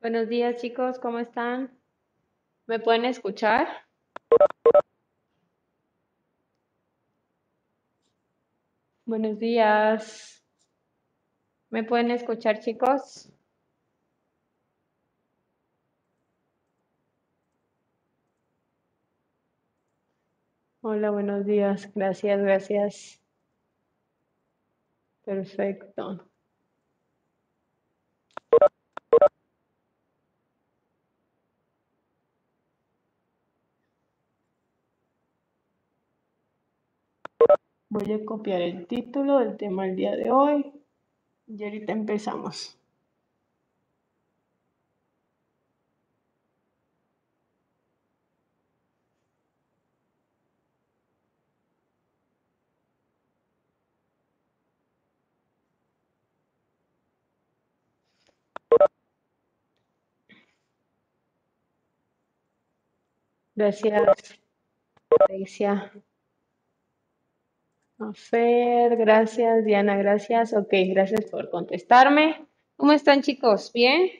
Buenos días, chicos, ¿cómo están? ¿Me pueden escuchar? Buenos días. ¿Me pueden escuchar, chicos? Hola, buenos días. Gracias, gracias. Perfecto. Voy a copiar el título del tema del día de hoy y ahorita empezamos. Gracias, Alicia. Gracias. Diana, gracias. Ok, gracias por contestarme. ¿Cómo están, chicos? ¿Bien?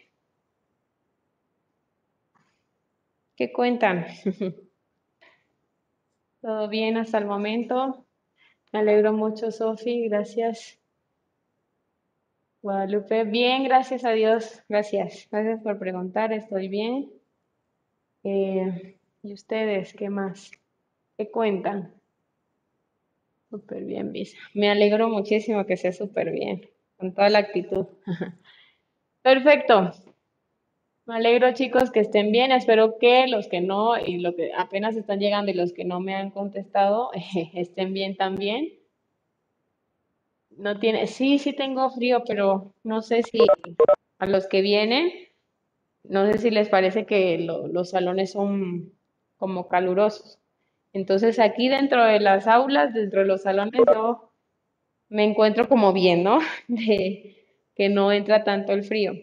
¿Qué cuentan? ¿Todo bien hasta el momento? Me alegro mucho, Sofi. Gracias. Guadalupe, bien, gracias a Dios. Gracias. Gracias por preguntar. Estoy bien. Eh, ¿y ustedes qué más? ¿Qué cuentan? Súper bien, Visa. Me alegro muchísimo que sea súper bien, con toda la actitud. Perfecto. Me alegro, chicos, que estén bien. Espero que los que no y los que apenas están llegando y los que no me han contestado estén bien también. No tiene, sí, sí tengo frío, pero no sé si a los que vienen, no sé si les parece que lo- los salones son como calurosos. Entonces aquí dentro de las aulas, dentro de los salones, yo me encuentro como bien, ¿no? De que no entra tanto el frío.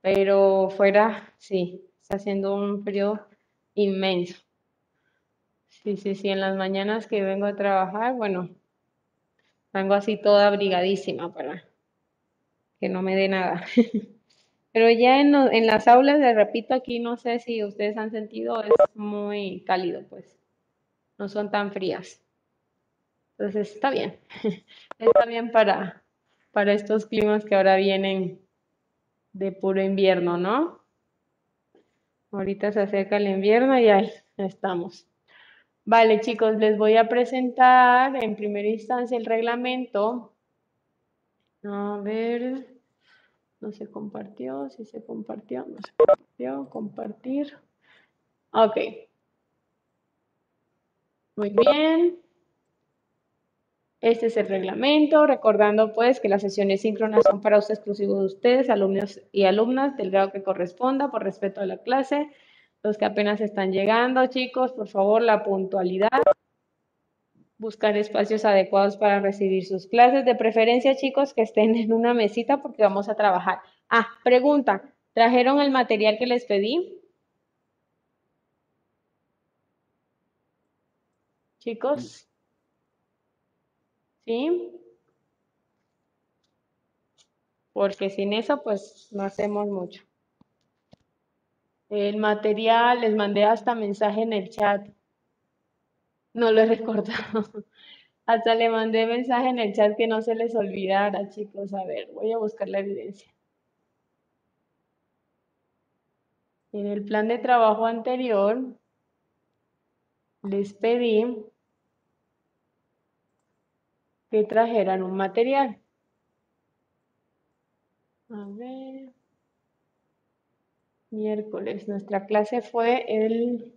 Pero fuera, sí, está haciendo un frío inmenso. Sí, sí, sí, en las mañanas que vengo a trabajar, bueno, vengo así toda abrigadísima para que no me dé nada. Pero ya en, las aulas, les repito, aquí no sé si ustedes han sentido, es muy cálido, pues, no son tan frías. Entonces está bien, está bien para, para estos climas que ahora vienen de puro invierno, ¿no? Ahorita se acerca el invierno y ahí estamos. Vale, chicos, les voy a presentar en primera instancia el reglamento. A ver, no se compartió, si se compartió, no se compartió, compartir. Ok, muy bien. Este es el reglamento, recordando pues que las sesiones síncronas son para uso exclusivo de ustedes, alumnos y alumnas del grado que corresponda, por respeto a la clase. Los que apenas están llegando, chicos, por favor, la puntualidad. Buscar espacios adecuados para recibir sus clases. De preferencia, chicos, que estén en una mesita porque vamos a trabajar. Ah, pregunta, ¿trajeron el material que les pedí? Chicos, ¿sí? Porque sin eso, pues no hacemos mucho. El material, les mandé hasta mensaje en el chat. No lo he recordado. Hasta le mandé mensaje en el chat que no se les olvidara, chicos. A ver, voy a buscar la evidencia. En el plan de trabajo anterior les pedí que trajeran un material. A ver, miércoles. Nuestra clase fue el...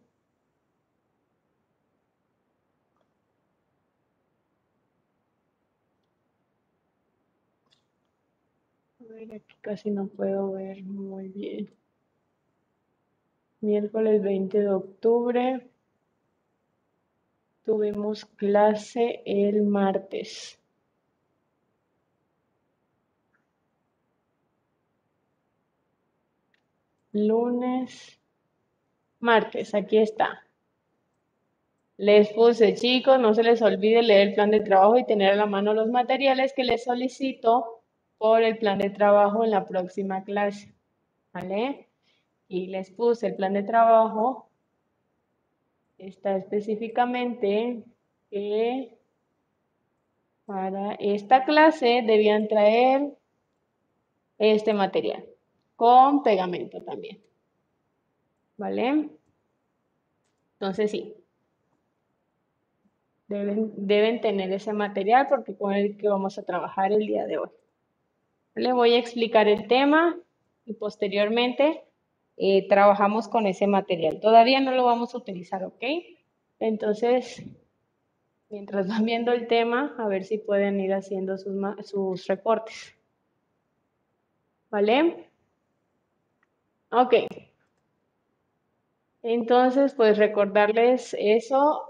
aquí casi no puedo ver muy bien. Miércoles 20 de octubre. Tuvimos clase el martes. Lunes, martes, aquí está. Les puse, chicos, no se les olvide leer el plan de trabajo y tener a la mano los materiales que les solicito por el plan de trabajo en la próxima clase. ¿vale? Y les puse el plan de trabajo. Está específicamente que para esta clase debían traer este material con pegamento también. ¿Vale? Entonces sí. Deben, deben tener ese material porque con el que vamos a trabajar el día de hoy. Le voy a explicar el tema y posteriormente eh, trabajamos con ese material. Todavía no lo vamos a utilizar, ¿ok? Entonces, mientras van viendo el tema, a ver si pueden ir haciendo sus, sus reportes. ¿Vale? Ok. Entonces, pues recordarles eso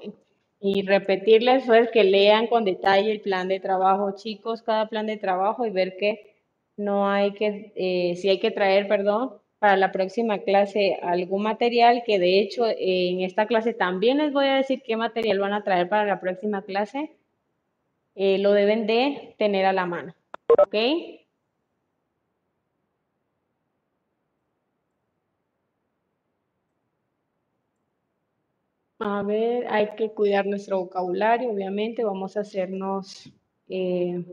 y repetirles pues, que lean con detalle el plan de trabajo, chicos, cada plan de trabajo y ver que no hay que, eh, si hay que traer, perdón, para la próxima clase algún material, que de hecho en esta clase también les voy a decir qué material van a traer para la próxima clase, eh, lo deben de tener a la mano, ¿ok? A ver, hay que cuidar nuestro vocabulario, obviamente, vamos a hacernos... Eh,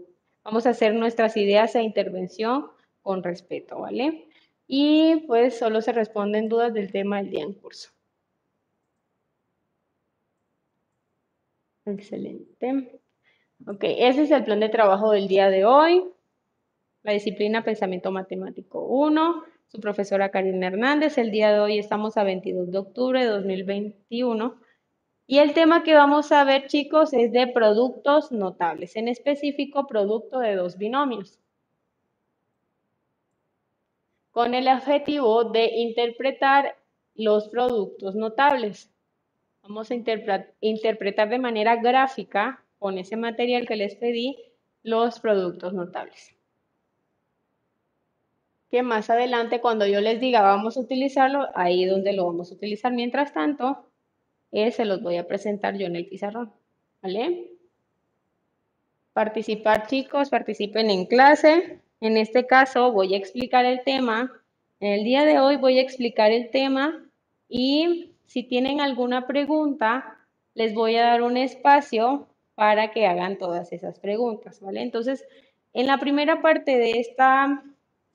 Vamos a hacer nuestras ideas e intervención con respeto, ¿vale? Y pues solo se responden dudas del tema del día en curso. Excelente. Ok, ese es el plan de trabajo del día de hoy. La disciplina Pensamiento Matemático 1. Su profesora Karina Hernández. El día de hoy estamos a 22 de octubre de 2021. Y el tema que vamos a ver, chicos, es de productos notables, en específico producto de dos binomios, con el objetivo de interpretar los productos notables. Vamos a interpretar de manera gráfica, con ese material que les pedí, los productos notables. Que más adelante, cuando yo les diga vamos a utilizarlo, ahí donde lo vamos a utilizar. Mientras tanto, se los voy a presentar yo en el pizarrón. ¿Vale? Participar chicos, participen en clase. En este caso voy a explicar el tema. En el día de hoy voy a explicar el tema y si tienen alguna pregunta, les voy a dar un espacio para que hagan todas esas preguntas, ¿vale? Entonces, en la primera parte de esta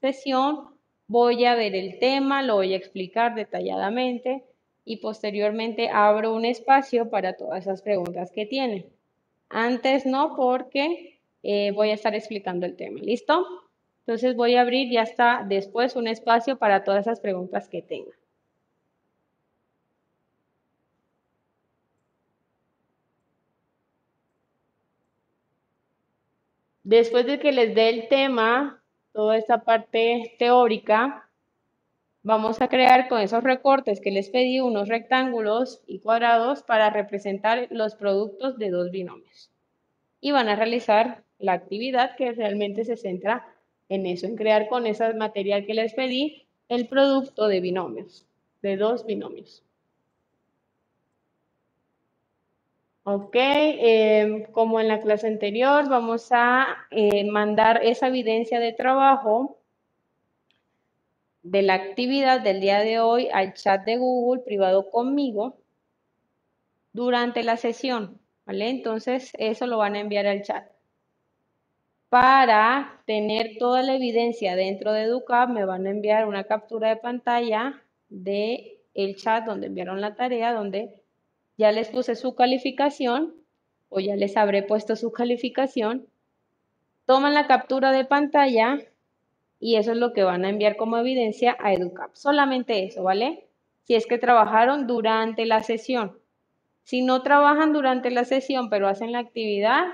sesión voy a ver el tema, lo voy a explicar detalladamente y posteriormente abro un espacio para todas esas preguntas que tienen. Antes no, porque eh, voy a estar explicando el tema. ¿Listo? Entonces voy a abrir ya está después un espacio para todas esas preguntas que tengan. Después de que les dé el tema, toda esta parte teórica, Vamos a crear con esos recortes que les pedí unos rectángulos y cuadrados para representar los productos de dos binomios. Y van a realizar la actividad que realmente se centra en eso, en crear con ese material que les pedí el producto de binomios, de dos binomios. Ok, eh, como en la clase anterior, vamos a eh, mandar esa evidencia de trabajo de la actividad del día de hoy al chat de Google privado conmigo durante la sesión, ¿vale? Entonces, eso lo van a enviar al chat. Para tener toda la evidencia dentro de EduCap, me van a enviar una captura de pantalla de el chat donde enviaron la tarea, donde ya les puse su calificación o ya les habré puesto su calificación. Toman la captura de pantalla y eso es lo que van a enviar como evidencia a EduCap. Solamente eso, ¿vale? Si es que trabajaron durante la sesión. Si no trabajan durante la sesión, pero hacen la actividad,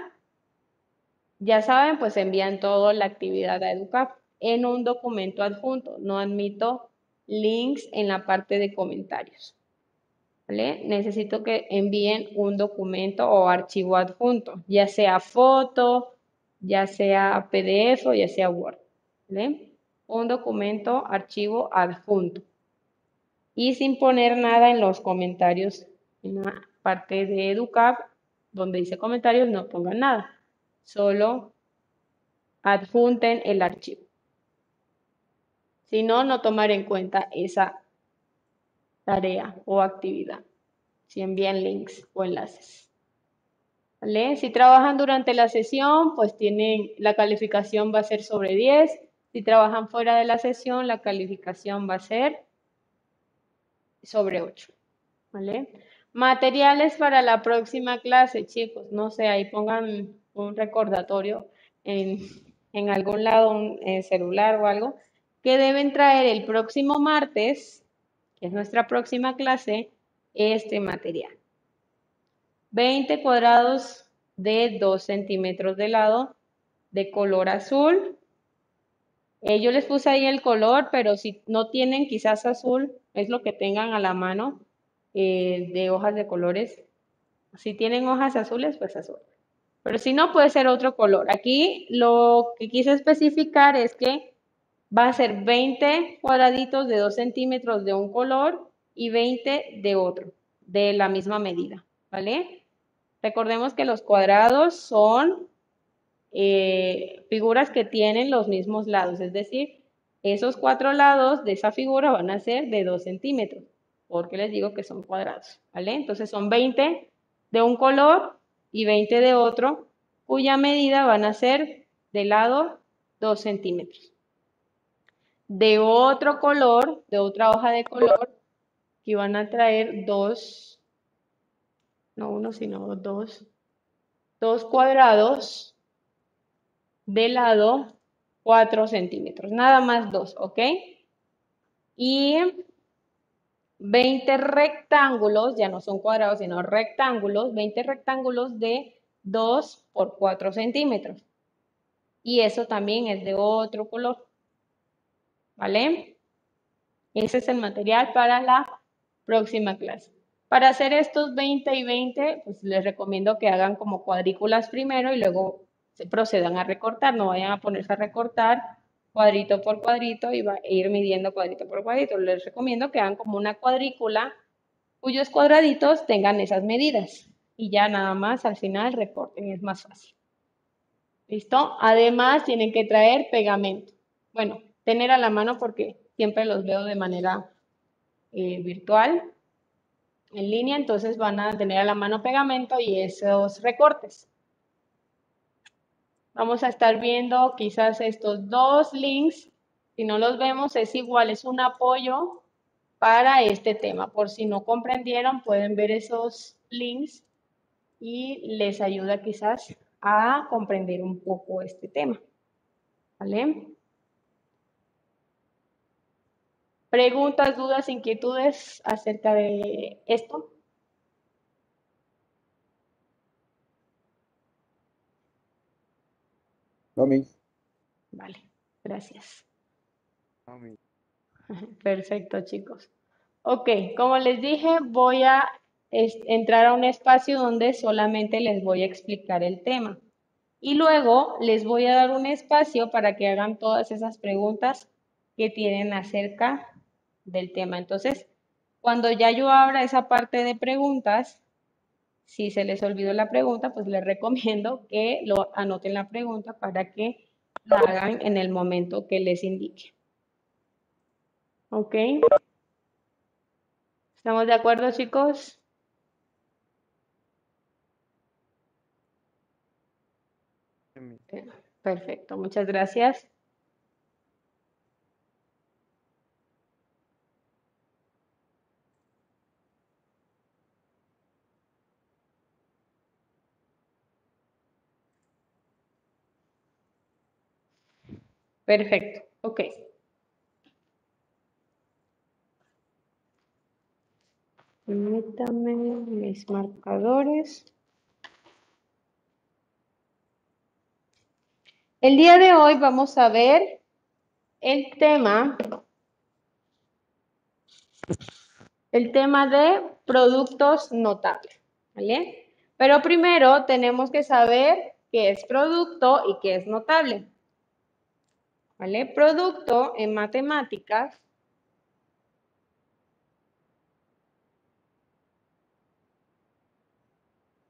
ya saben, pues envían toda la actividad a EduCap en un documento adjunto. No admito links en la parte de comentarios. ¿Vale? Necesito que envíen un documento o archivo adjunto, ya sea foto, ya sea PDF o ya sea Word. Un documento archivo adjunto. Y sin poner nada en los comentarios, en la parte de EduCap, donde dice comentarios, no pongan nada. Solo adjunten el archivo. Si no, no tomar en cuenta esa tarea o actividad. Si envían links o enlaces. Si trabajan durante la sesión, pues tienen, la calificación va a ser sobre 10. Si trabajan fuera de la sesión, la calificación va a ser sobre 8. ¿Vale? Materiales para la próxima clase, chicos. No sé, ahí pongan un recordatorio en, en algún lado, un celular o algo, que deben traer el próximo martes, que es nuestra próxima clase, este material. 20 cuadrados de 2 centímetros de lado de color azul. Eh, yo les puse ahí el color, pero si no tienen quizás azul, es lo que tengan a la mano eh, de hojas de colores. Si tienen hojas azules, pues azul. Pero si no, puede ser otro color. Aquí lo que quise especificar es que va a ser 20 cuadraditos de 2 centímetros de un color y 20 de otro, de la misma medida, ¿vale? Recordemos que los cuadrados son eh, figuras que tienen los mismos lados, es decir, esos cuatro lados de esa figura van a ser de 2 centímetros, porque les digo que son cuadrados, ¿vale? Entonces son 20 de un color y 20 de otro, cuya medida van a ser de lado 2 centímetros. De otro color, de otra hoja de color, que van a traer dos, no uno, sino dos, dos cuadrados de lado 4 centímetros, nada más dos, ¿ok? Y 20 rectángulos, ya no son cuadrados, sino rectángulos, 20 rectángulos de 2 por 4 centímetros. Y eso también es de otro color, ¿vale? Ese es el material para la próxima clase. Para hacer estos 20 y 20, pues les recomiendo que hagan como cuadrículas primero y luego procedan a recortar, no vayan a ponerse a recortar cuadrito por cuadrito y va a ir midiendo cuadrito por cuadrito. Les recomiendo que hagan como una cuadrícula cuyos cuadraditos tengan esas medidas y ya nada más al final recorten, es más fácil. ¿Listo? Además tienen que traer pegamento. Bueno, tener a la mano porque siempre los veo de manera eh, virtual, en línea, entonces van a tener a la mano pegamento y esos recortes. Vamos a estar viendo quizás estos dos links. Si no los vemos, es igual, es un apoyo para este tema. Por si no comprendieron, pueden ver esos links y les ayuda quizás a comprender un poco este tema. ¿Vale? ¿Preguntas, dudas, inquietudes acerca de esto? Vale, gracias. Perfecto, chicos. Ok, como les dije, voy a entrar a un espacio donde solamente les voy a explicar el tema. Y luego les voy a dar un espacio para que hagan todas esas preguntas que tienen acerca del tema. Entonces, cuando ya yo abra esa parte de preguntas, si se les olvidó la pregunta, pues les recomiendo que lo anoten la pregunta para que la hagan en el momento que les indique. ¿Ok? ¿Estamos de acuerdo, chicos? Perfecto, muchas gracias. Perfecto, ok. Permítame mis marcadores. El día de hoy vamos a ver el tema, el tema de productos notables, ¿vale? Pero primero tenemos que saber qué es producto y qué es notable. ¿Vale? Producto en matemáticas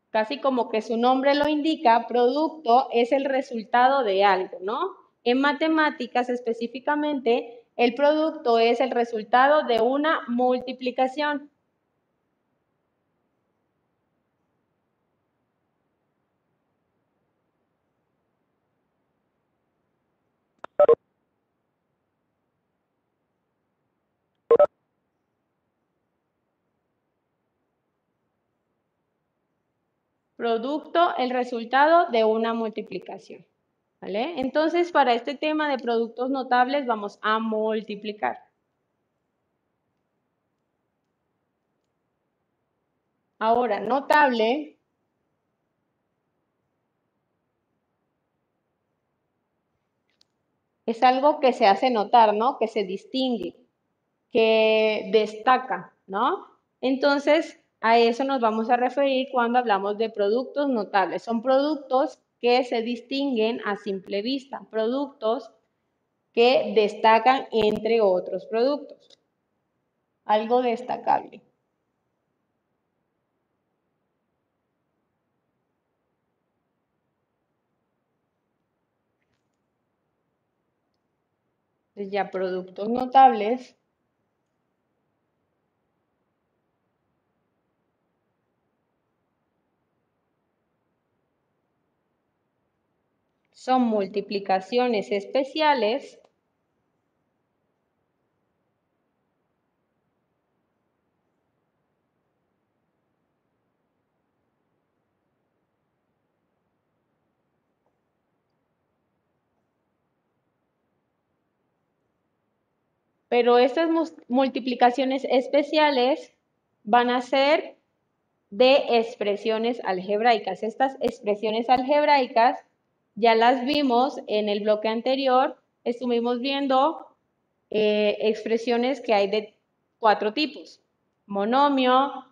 casi como que su nombre lo indica, producto es el resultado de algo, ¿no? En matemáticas específicamente El producto es el resultado de una multiplicación. Producto, el resultado de una multiplicación. ¿Vale? Entonces, para este tema de productos notables vamos a multiplicar. Ahora, notable es algo que se hace notar, ¿no? Que se distingue, que destaca, ¿no? Entonces, a eso nos vamos a referir cuando hablamos de productos notables. Son productos que se distinguen a simple vista, productos que destacan entre otros productos. Algo destacable. ya productos notables son multiplicaciones especiales pero estas multiplicaciones especiales van a ser de expresiones algebraicas. Estas expresiones algebraicas ya las vimos en el bloque anterior, estuvimos viendo eh, expresiones que hay de cuatro tipos, monomio,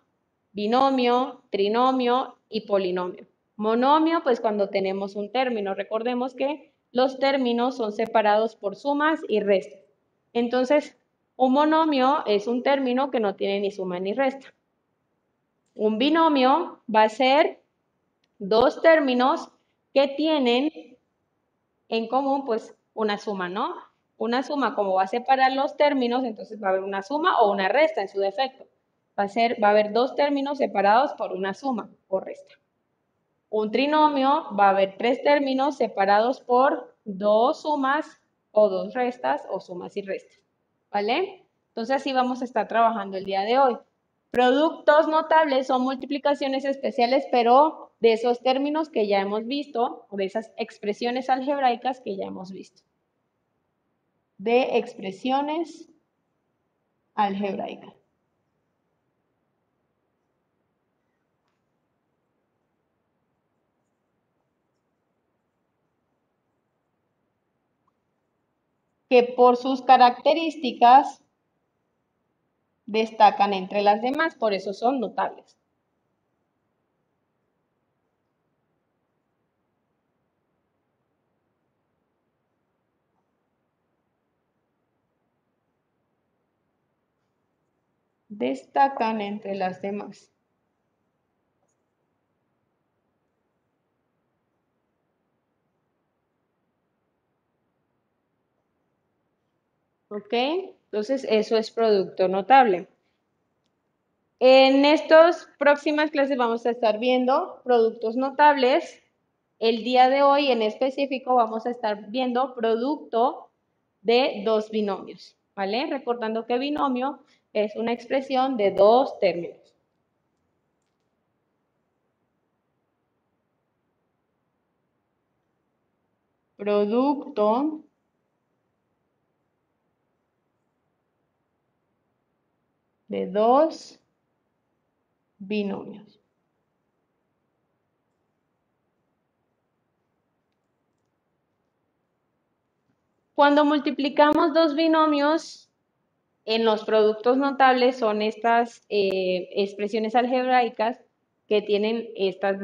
binomio, trinomio y polinomio. Monomio, pues cuando tenemos un término, recordemos que los términos son separados por sumas y restas. Entonces, un monomio es un término que no tiene ni suma ni resta. Un binomio va a ser dos términos que tienen en común pues una suma, ¿no? Una suma, como va a separar los términos, entonces va a haber una suma o una resta en su defecto. Va a, ser, va a haber dos términos separados por una suma o resta. Un trinomio va a haber tres términos separados por dos sumas o dos restas o sumas y restas. ¿Vale? Entonces así vamos a estar trabajando el día de hoy. Productos notables son multiplicaciones especiales, pero de esos términos que ya hemos visto, o de esas expresiones algebraicas que ya hemos visto. De expresiones algebraicas. que por sus características destacan entre las demás, por eso son notables. Destacan entre las demás. ¿Ok? Entonces, eso es producto notable. En estas próximas clases vamos a estar viendo productos notables. El día de hoy en específico vamos a estar viendo producto de dos binomios, ¿vale? Recordando que binomio es una expresión de dos términos. Producto de dos binomios. Cuando multiplicamos dos binomios, en los productos notables son estas eh, expresiones algebraicas que tienen estas,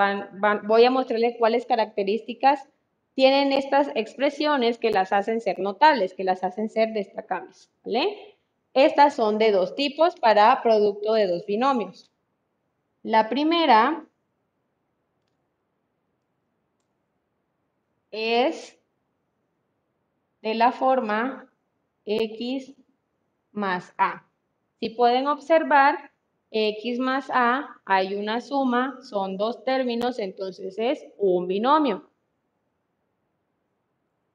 voy a mostrarles cuáles características tienen estas expresiones que las hacen ser notables, que las hacen ser destacables. Estas son de dos tipos para producto de dos binomios. La primera es de la forma x más a. Si pueden observar, x más a, hay una suma, son dos términos, entonces es un binomio.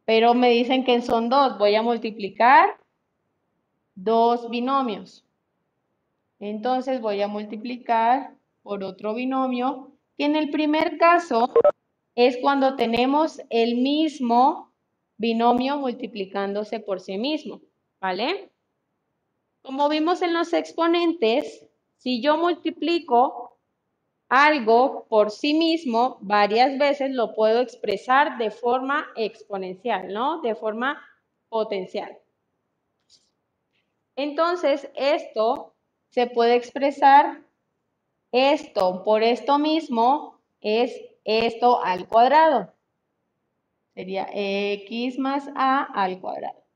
Pero me dicen que son dos, voy a multiplicar dos binomios. Entonces voy a multiplicar por otro binomio, que en el primer caso es cuando tenemos el mismo binomio multiplicándose por sí mismo, ¿vale? Como vimos en los exponentes, si yo multiplico algo por sí mismo varias veces, lo puedo expresar de forma exponencial, ¿no? De forma potencial. Entonces, esto se puede expresar, esto por esto mismo es esto al cuadrado. Sería x más a al cuadrado.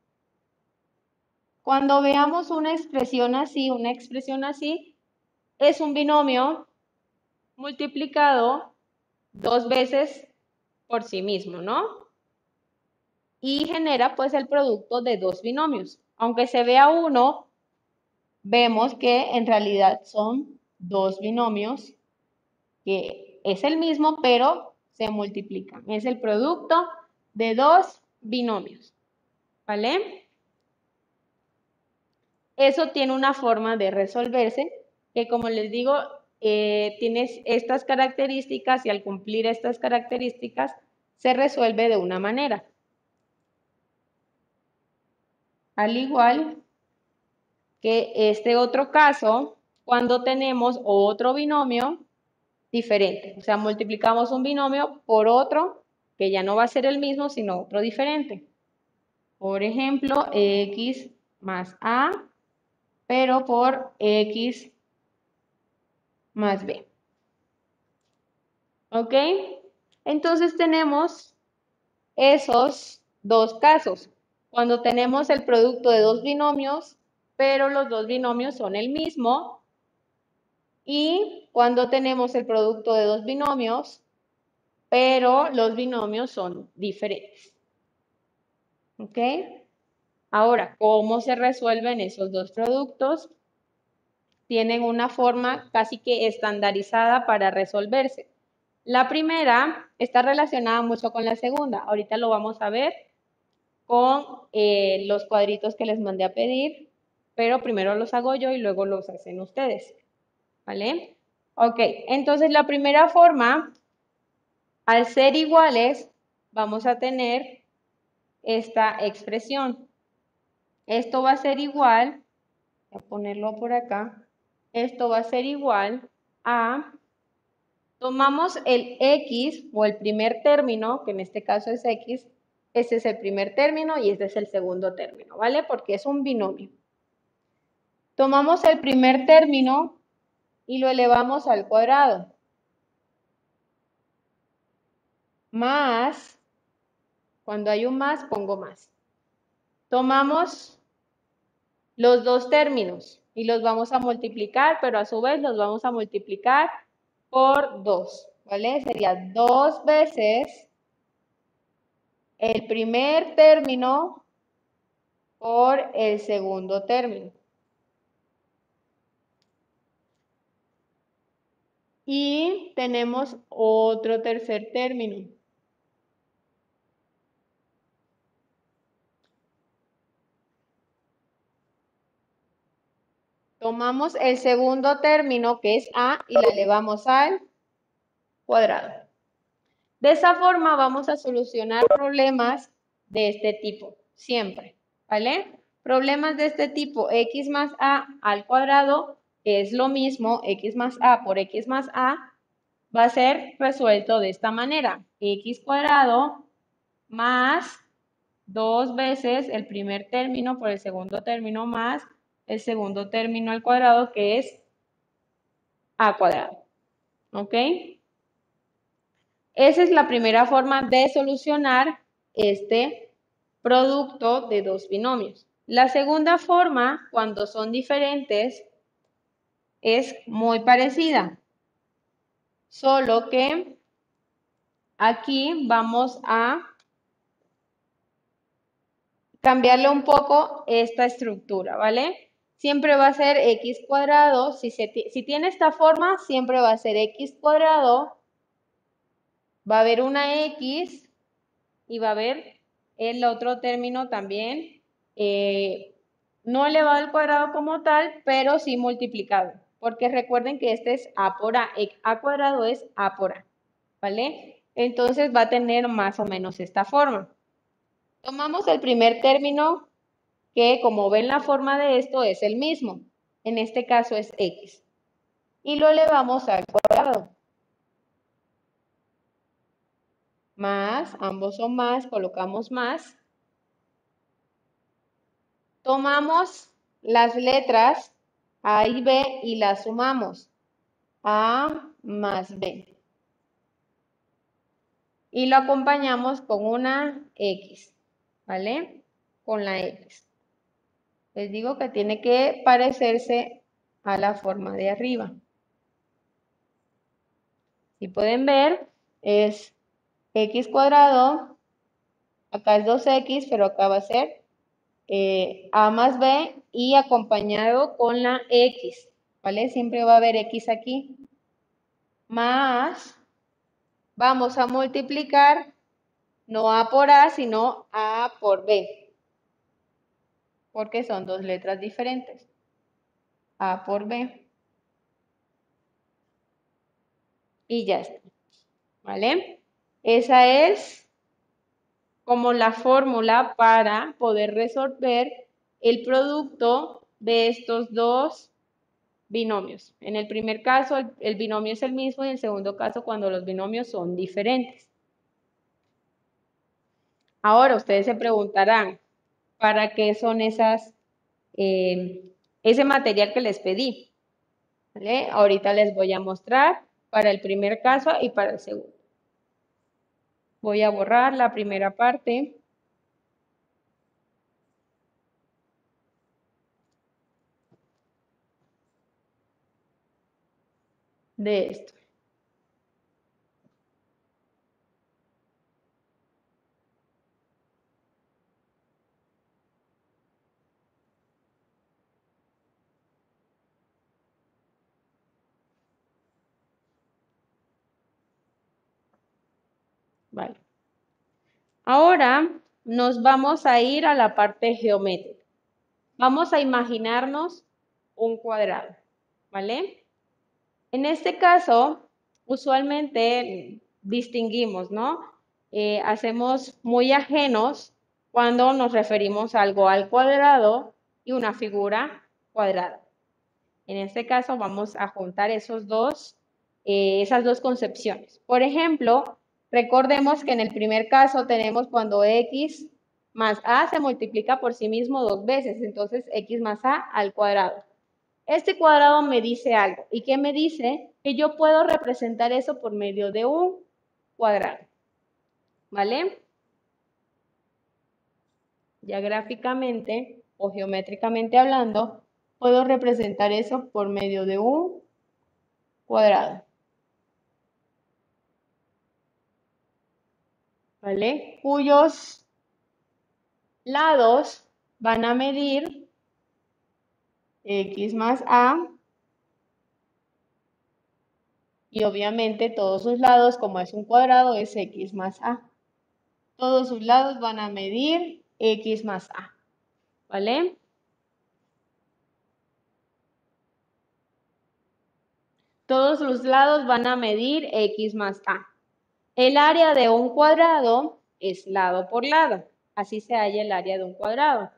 Cuando veamos una expresión así, una expresión así, es un binomio multiplicado dos veces por sí mismo, ¿no? Y genera pues el producto de dos binomios. Aunque se vea uno, vemos que en realidad son dos binomios que es el mismo, pero se multiplican. Es el producto de dos binomios. ¿Vale? Eso tiene una forma de resolverse que, como les digo, eh, tiene estas características y al cumplir estas características se resuelve de una manera. Al igual que este otro caso, cuando tenemos otro binomio diferente. O sea, multiplicamos un binomio por otro que ya no va a ser el mismo, sino otro diferente. Por ejemplo, x más a, pero por x más b. ¿Ok? Entonces tenemos esos dos casos. Cuando tenemos el producto de dos binomios, pero los dos binomios son el mismo. Y cuando tenemos el producto de dos binomios, pero los binomios son diferentes. ¿Ok? Ahora, ¿cómo se resuelven esos dos productos? Tienen una forma casi que estandarizada para resolverse. La primera está relacionada mucho con la segunda. Ahorita lo vamos a ver con eh, los cuadritos que les mandé a pedir, pero primero los hago yo y luego los hacen ustedes. ¿Vale? Ok, entonces la primera forma al ser iguales, vamos a tener esta expresión. Esto va a ser igual, voy a ponerlo por acá, esto va a ser igual a, tomamos el x o el primer término, que en este caso es x, este es el primer término y este es el segundo término, ¿vale? Porque es un binomio. Tomamos el primer término y lo elevamos al cuadrado. más, cuando hay un más, pongo más. Tomamos los dos términos y los vamos a multiplicar, pero a su vez los vamos a multiplicar por 2, ¿vale? Sería dos veces el primer término por el segundo término. Y tenemos otro tercer término. Tomamos el segundo término, que es a, y la elevamos al cuadrado. De esa forma vamos a solucionar problemas de este tipo, siempre, ¿vale? Problemas de este tipo, x más a al cuadrado es lo mismo, x más a por x más a, va a ser resuelto de esta manera. x cuadrado más dos veces el primer término por el segundo término más el segundo término al cuadrado que es a cuadrado. ¿Ok? Esa es la primera forma de solucionar este producto de dos binomios. La segunda forma, cuando son diferentes, es muy parecida. Solo que aquí vamos a cambiarle un poco esta estructura, ¿vale? Siempre va a ser x cuadrado, si, tiene esta forma, siempre va a ser x cuadrado, va a haber una x y va a haber el otro término también, eh, no elevado al cuadrado como tal, pero sí multiplicado, porque recuerden que este es a por a, a cuadrado es a por a, ¿vale? Entonces va a tener más o menos esta forma. Tomamos el primer término que como ven la forma de esto es el mismo. En este caso es x. Y lo elevamos al cuadrado. Más, ambos son más, colocamos más. Tomamos las letras A y B y las sumamos. A más B. Y lo acompañamos con una X. ¿vale? Con la X. Les digo que tiene que parecerse a la forma de arriba. Si pueden ver, es x cuadrado, acá es 2x, pero acá va a ser eh, a más b y acompañado con la x, ¿vale? Siempre va a haber x aquí. Más, vamos a multiplicar no A por A, sino A por B. Porque son dos letras diferentes. A por B. Y ya está. ¿Vale? Esa es como la fórmula para poder resolver el producto de estos dos binomios. En el primer caso, el, binomio es el mismo y en el segundo caso, cuando los binomios son diferentes. Ahora ustedes se preguntarán, ¿para qué son esas, eh, ese material que les pedí? Ahorita les voy a mostrar para el primer caso y para el segundo. Voy a borrar la primera parte. de esto. Vale. Ahora nos vamos a ir a la parte geométrica. Vamos a imaginarnos un cuadrado, ¿vale? En este caso, usualmente distinguimos, ¿no? Eh, hacemos muy ajenos cuando nos referimos a algo al cuadrado y una figura cuadrada. En este caso vamos a juntar esos dos, eh, esas dos concepciones. Por ejemplo, Recordemos que en el primer caso tenemos cuando x más a se multiplica por sí mismo dos veces, entonces x más a al cuadrado. Este cuadrado me dice algo. ¿Y qué me dice? Que yo puedo representar eso por medio de un cuadrado. ¿Vale? Ya gráficamente o geométricamente hablando, puedo representar eso por medio de un cuadrado. ¿Vale? Cuyos lados van a medir x más a y obviamente todos sus lados, como es un cuadrado, es x más a. Todos sus lados van a medir x más a, ¿vale? Todos los lados van a medir x más a. El área de un cuadrado es lado por lado. Así se halla el área de un cuadrado.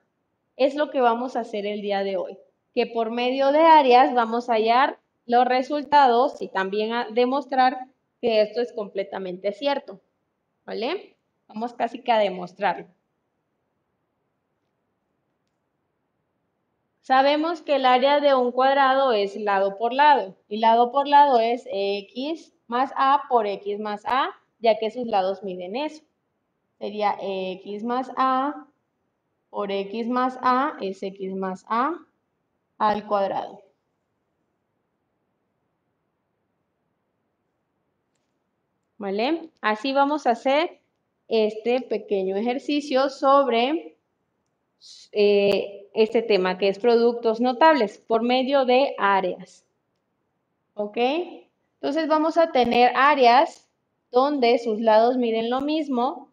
Es lo que vamos a hacer el día de hoy. Que por medio de áreas vamos a hallar los resultados y también a demostrar que esto es completamente cierto. ¿Vale? Vamos casi que a demostrarlo. Sabemos que el área de un cuadrado es lado por lado. Y lado por lado es x más a por x más a ya que sus lados miden eso. Sería x más a por x más a es x más a al cuadrado. ¿Vale? Así vamos a hacer este pequeño ejercicio sobre eh, este tema, que es productos notables, por medio de áreas. ¿Ok? Entonces vamos a tener áreas donde sus lados miden lo mismo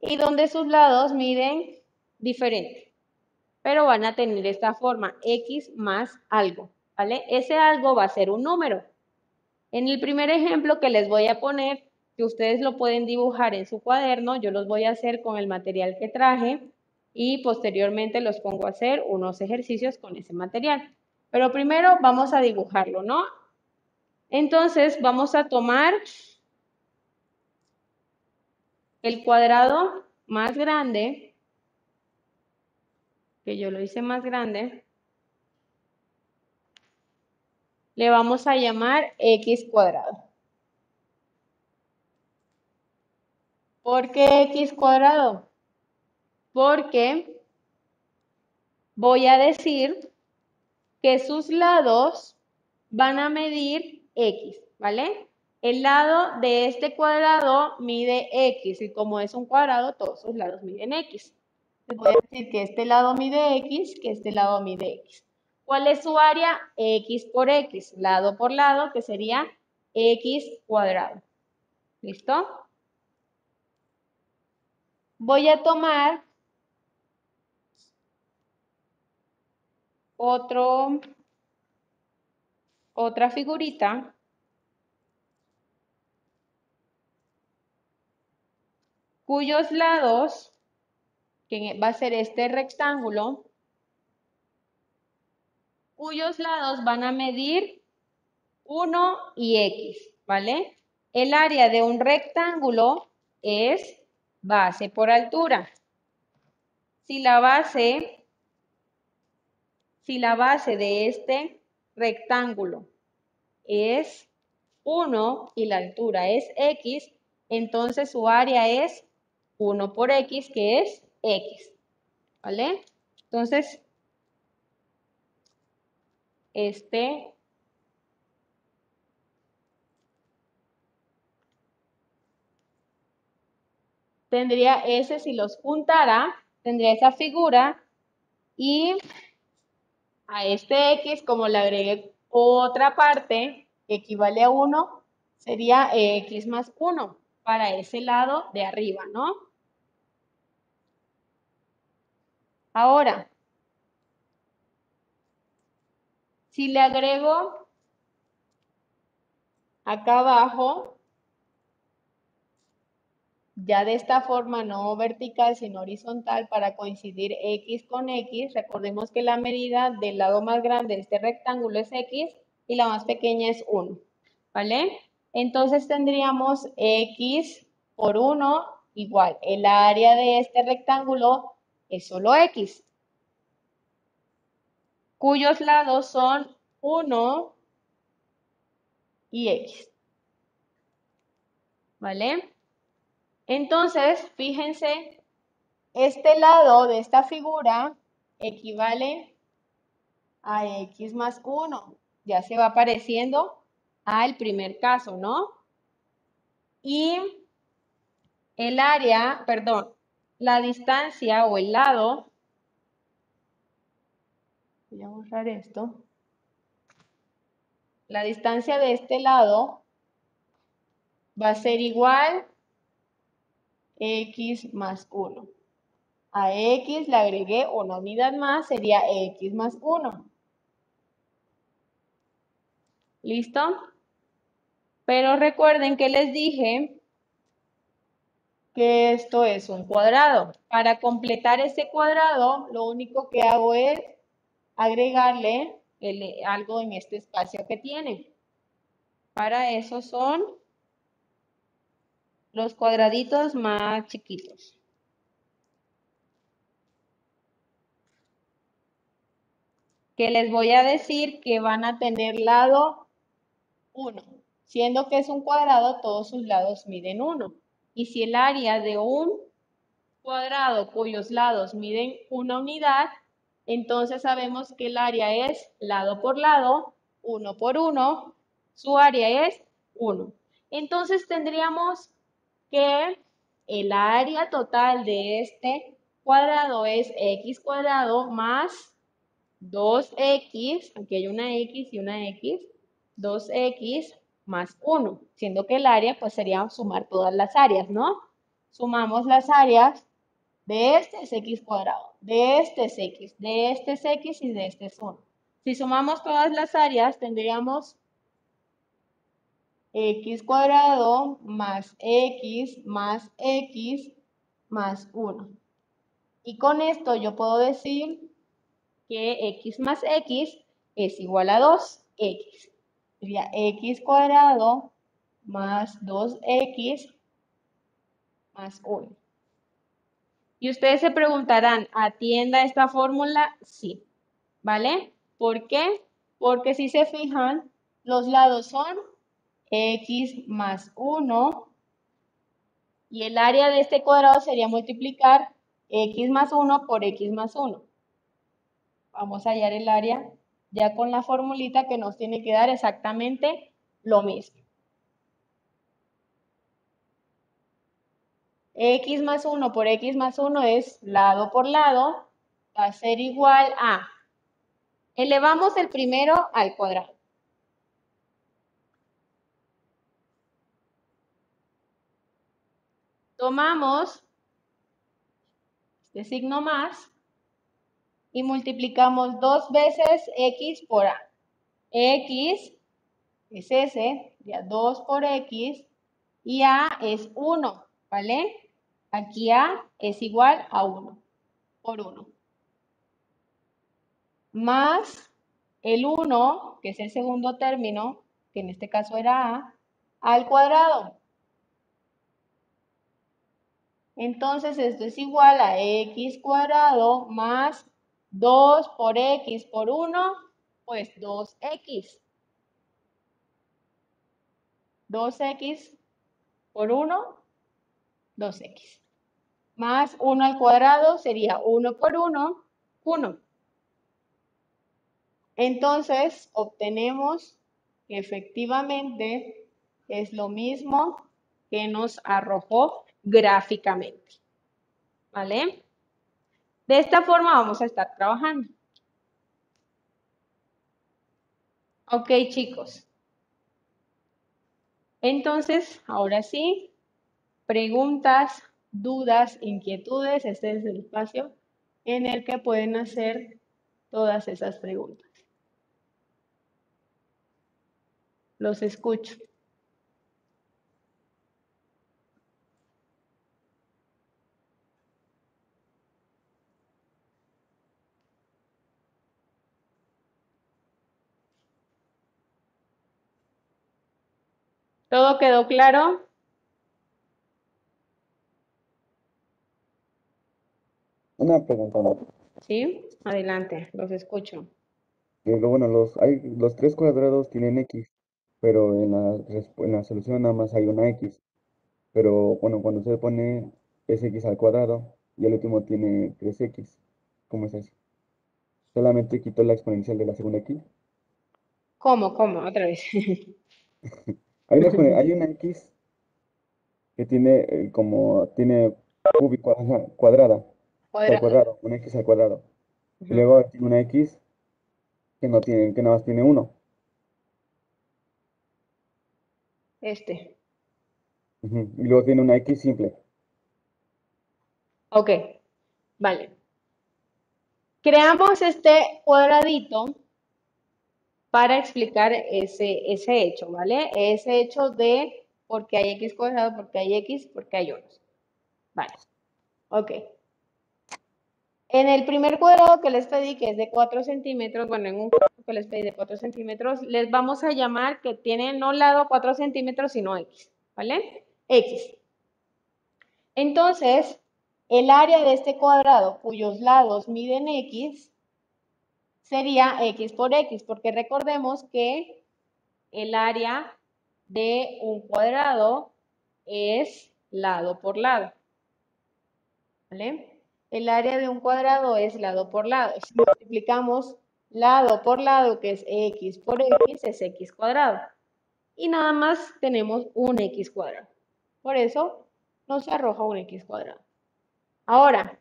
y donde sus lados miden diferente. Pero van a tener esta forma, x más algo, ¿vale? Ese algo va a ser un número. En el primer ejemplo que les voy a poner, que ustedes lo pueden dibujar en su cuaderno, yo los voy a hacer con el material que traje y posteriormente los pongo a hacer unos ejercicios con ese material. Pero primero vamos a dibujarlo, ¿no? Entonces vamos a tomar el cuadrado más grande, que yo lo hice más grande, le vamos a llamar x cuadrado. ¿Por qué x cuadrado? Porque voy a decir que sus lados van a medir x, ¿vale? El lado de este cuadrado mide x y como es un cuadrado, todos sus lados miden x. Voy a decir que este lado mide x, que este lado mide x. ¿Cuál es su área? x por x, lado por lado, que sería x cuadrado. ¿Listo? Voy a tomar otro, otra figurita cuyos lados, que va a ser este rectángulo, cuyos lados van a medir 1 y x, ¿vale? El área de un rectángulo es base por altura. Si la base, si la base de este rectángulo es 1 y la altura es x, entonces su área es 1 por x, que es x. ¿Vale? Entonces, este tendría ese, si los juntara, tendría esa figura y a este x, como le agregué otra parte equivale a 1, sería x más 1 para ese lado de arriba, ¿no? Ahora, si le agrego acá abajo, ya de esta forma no vertical, sino horizontal, para coincidir X con X, recordemos que la medida del lado más grande de este rectángulo es X y la más pequeña es 1, ¿vale? Entonces tendríamos X por 1 igual, el área de este rectángulo es solo x, cuyos lados son 1 y x. ¿Vale? Entonces, fíjense, este lado de esta figura equivale a x más 1. Ya se va pareciendo al primer caso, ¿no? Y el área, perdón, la distancia o el lado, voy a borrar esto, la distancia de este lado va a ser igual x más 1. A x le agregué una unidad más, sería x más 1. ¿Listo? Pero recuerden que les dije que esto es un cuadrado. Para completar este cuadrado, lo único que hago es agregarle algo en este espacio que tiene. Para eso son los cuadraditos más chiquitos. Que les voy a decir que van a tener lado 1. Siendo que es un cuadrado, todos sus lados miden 1. Y si el área de un cuadrado cuyos lados miden una unidad, entonces sabemos que el área es lado por lado, 1 por 1, su área es 1. Entonces tendríamos que el área total de este cuadrado es x cuadrado más 2x, aquí hay una x y una x, 2x más 1, siendo que el área pues sería sumar todas las áreas, ¿no? Sumamos las áreas de este es x cuadrado, de este es x, de este es x y de este es 1. Si sumamos todas las áreas tendríamos x cuadrado más x más x más 1. Y con esto yo puedo decir que x más x es igual a 2x. Sería x cuadrado más 2x más 1. Y ustedes se preguntarán, ¿atienda esta fórmula? Sí. ¿Vale? ¿Por qué? Porque si se fijan, los lados son x más 1 y el área de este cuadrado sería multiplicar x más 1 por x más 1. Vamos a hallar el área ya con la formulita que nos tiene que dar exactamente lo mismo. x más 1 por x más 1 es lado por lado, va a ser igual a, elevamos el primero al cuadrado. Tomamos este signo más y multiplicamos dos veces x por a. x es ese, ya 2 por x, y a es 1, ¿vale? Aquí a es igual a 1 por 1. Más el 1, que es el segundo término, que en este caso era a, al cuadrado. Entonces esto es igual a x cuadrado más 2 por x por 1, pues 2x. 2x por 1, 2x. Más 1 al cuadrado sería 1 por 1, 1. Entonces obtenemos que efectivamente es lo mismo que nos arrojó gráficamente. ¿Vale? De esta forma vamos a estar trabajando. Ok, chicos. Entonces, ahora sí, preguntas, dudas, inquietudes. Este es el espacio en el que pueden hacer todas esas preguntas. Los escucho. ¿Todo quedó claro? Una pregunta. Sí, adelante, los escucho. Eh, bueno, los, hay, los tres cuadrados tienen x, pero en la, en la solución nada más hay una x. Pero bueno, cuando se pone es x al cuadrado y el último tiene 3x, ¿cómo es eso? Solamente quito la exponencial de la segunda x. ¿Cómo? ¿Cómo? Otra vez. Hay una, hay una X que tiene eh, como, tiene cúbico, cuadrada, al cuadrado, una X al cuadrado. Y luego tiene una X que no tiene, que nada más tiene uno. Este. Y luego tiene una X simple. Ok, vale. Creamos este cuadradito para explicar ese, ese hecho, ¿vale? Ese hecho de por qué hay x cuadrado, por qué hay x, por qué hay unos. Vale, ok. En el primer cuadrado que les pedí, que es de 4 centímetros, bueno, en un cuadrado que les pedí de 4 centímetros, les vamos a llamar que tiene no lado 4 centímetros, sino x, ¿vale? x. Entonces, el área de este cuadrado, cuyos lados miden x, sería x por x, porque recordemos que el área de un cuadrado es lado por lado. ¿Vale? El área de un cuadrado es lado por lado. Si multiplicamos lado por lado, que es x por x, es x cuadrado. Y nada más tenemos un x cuadrado. Por eso nos arroja un x cuadrado. Ahora,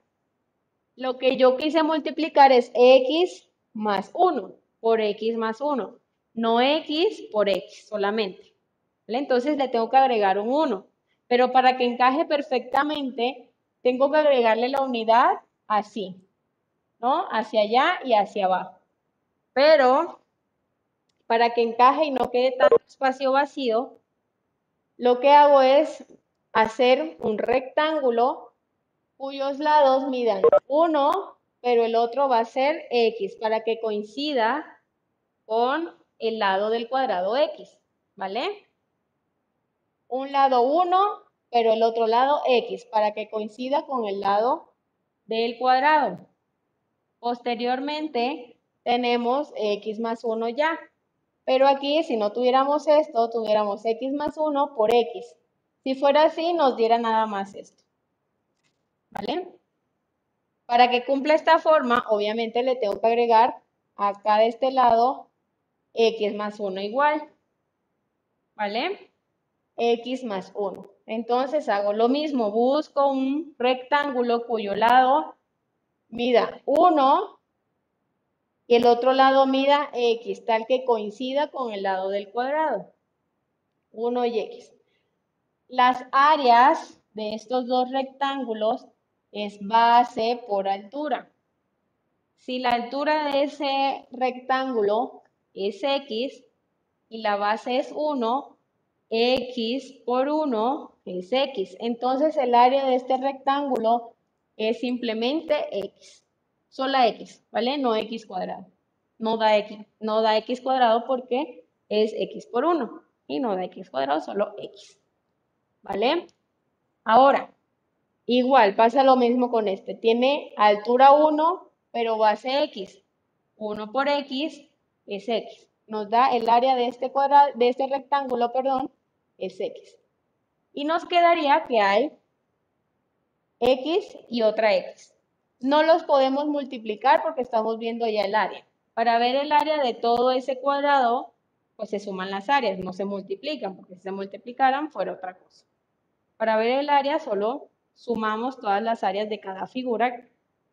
Lo que yo quise multiplicar es x más 1 por x más 1, no x por x solamente. Entonces le tengo que agregar un 1. Pero para que encaje perfectamente, tengo que agregarle la unidad así, ¿no? Hacia allá y hacia abajo. Pero para que encaje y no quede tanto espacio vacío, lo que hago es hacer un rectángulo cuyos lados midan 1, pero el otro va a ser x, para que coincida con el lado del cuadrado x, ¿vale? Un lado 1, pero el otro lado x, para que coincida con el lado del cuadrado. Posteriormente, tenemos x más 1 ya. Pero aquí, si no tuviéramos esto, tuviéramos x más 1 por x. Si fuera así, nos diera nada más esto. ¿Vale? Para que cumpla esta forma, obviamente le tengo que agregar acá de este lado x más 1 igual. ¿Vale? x más 1. Entonces hago lo mismo, busco un rectángulo cuyo lado mida 1 y el otro lado mida x, tal que coincida con el lado del cuadrado. 1 y x. Las áreas de estos dos rectángulos es base por altura. Si la altura de ese rectángulo es x y la base es 1, x por 1 es x. Entonces el área de este rectángulo es simplemente x. Sola x, ¿vale? No x cuadrado. No da x, no da x cuadrado porque es x por 1. Y no da x cuadrado, solo x. ¿Vale? Ahora, igual pasa lo mismo con este. Tiene altura 1, pero base x. 1 por x es x. Nos da el área de este, cuadrado, de este rectángulo, perdón, es x. Y nos quedaría que hay x y otra x. No los podemos multiplicar porque estamos viendo ya el área. Para ver el área de todo ese cuadrado, pues se suman las áreas, no se multiplican, porque si se multiplicaran fuera otra cosa. Para ver el área solo sumamos todas las áreas de cada figura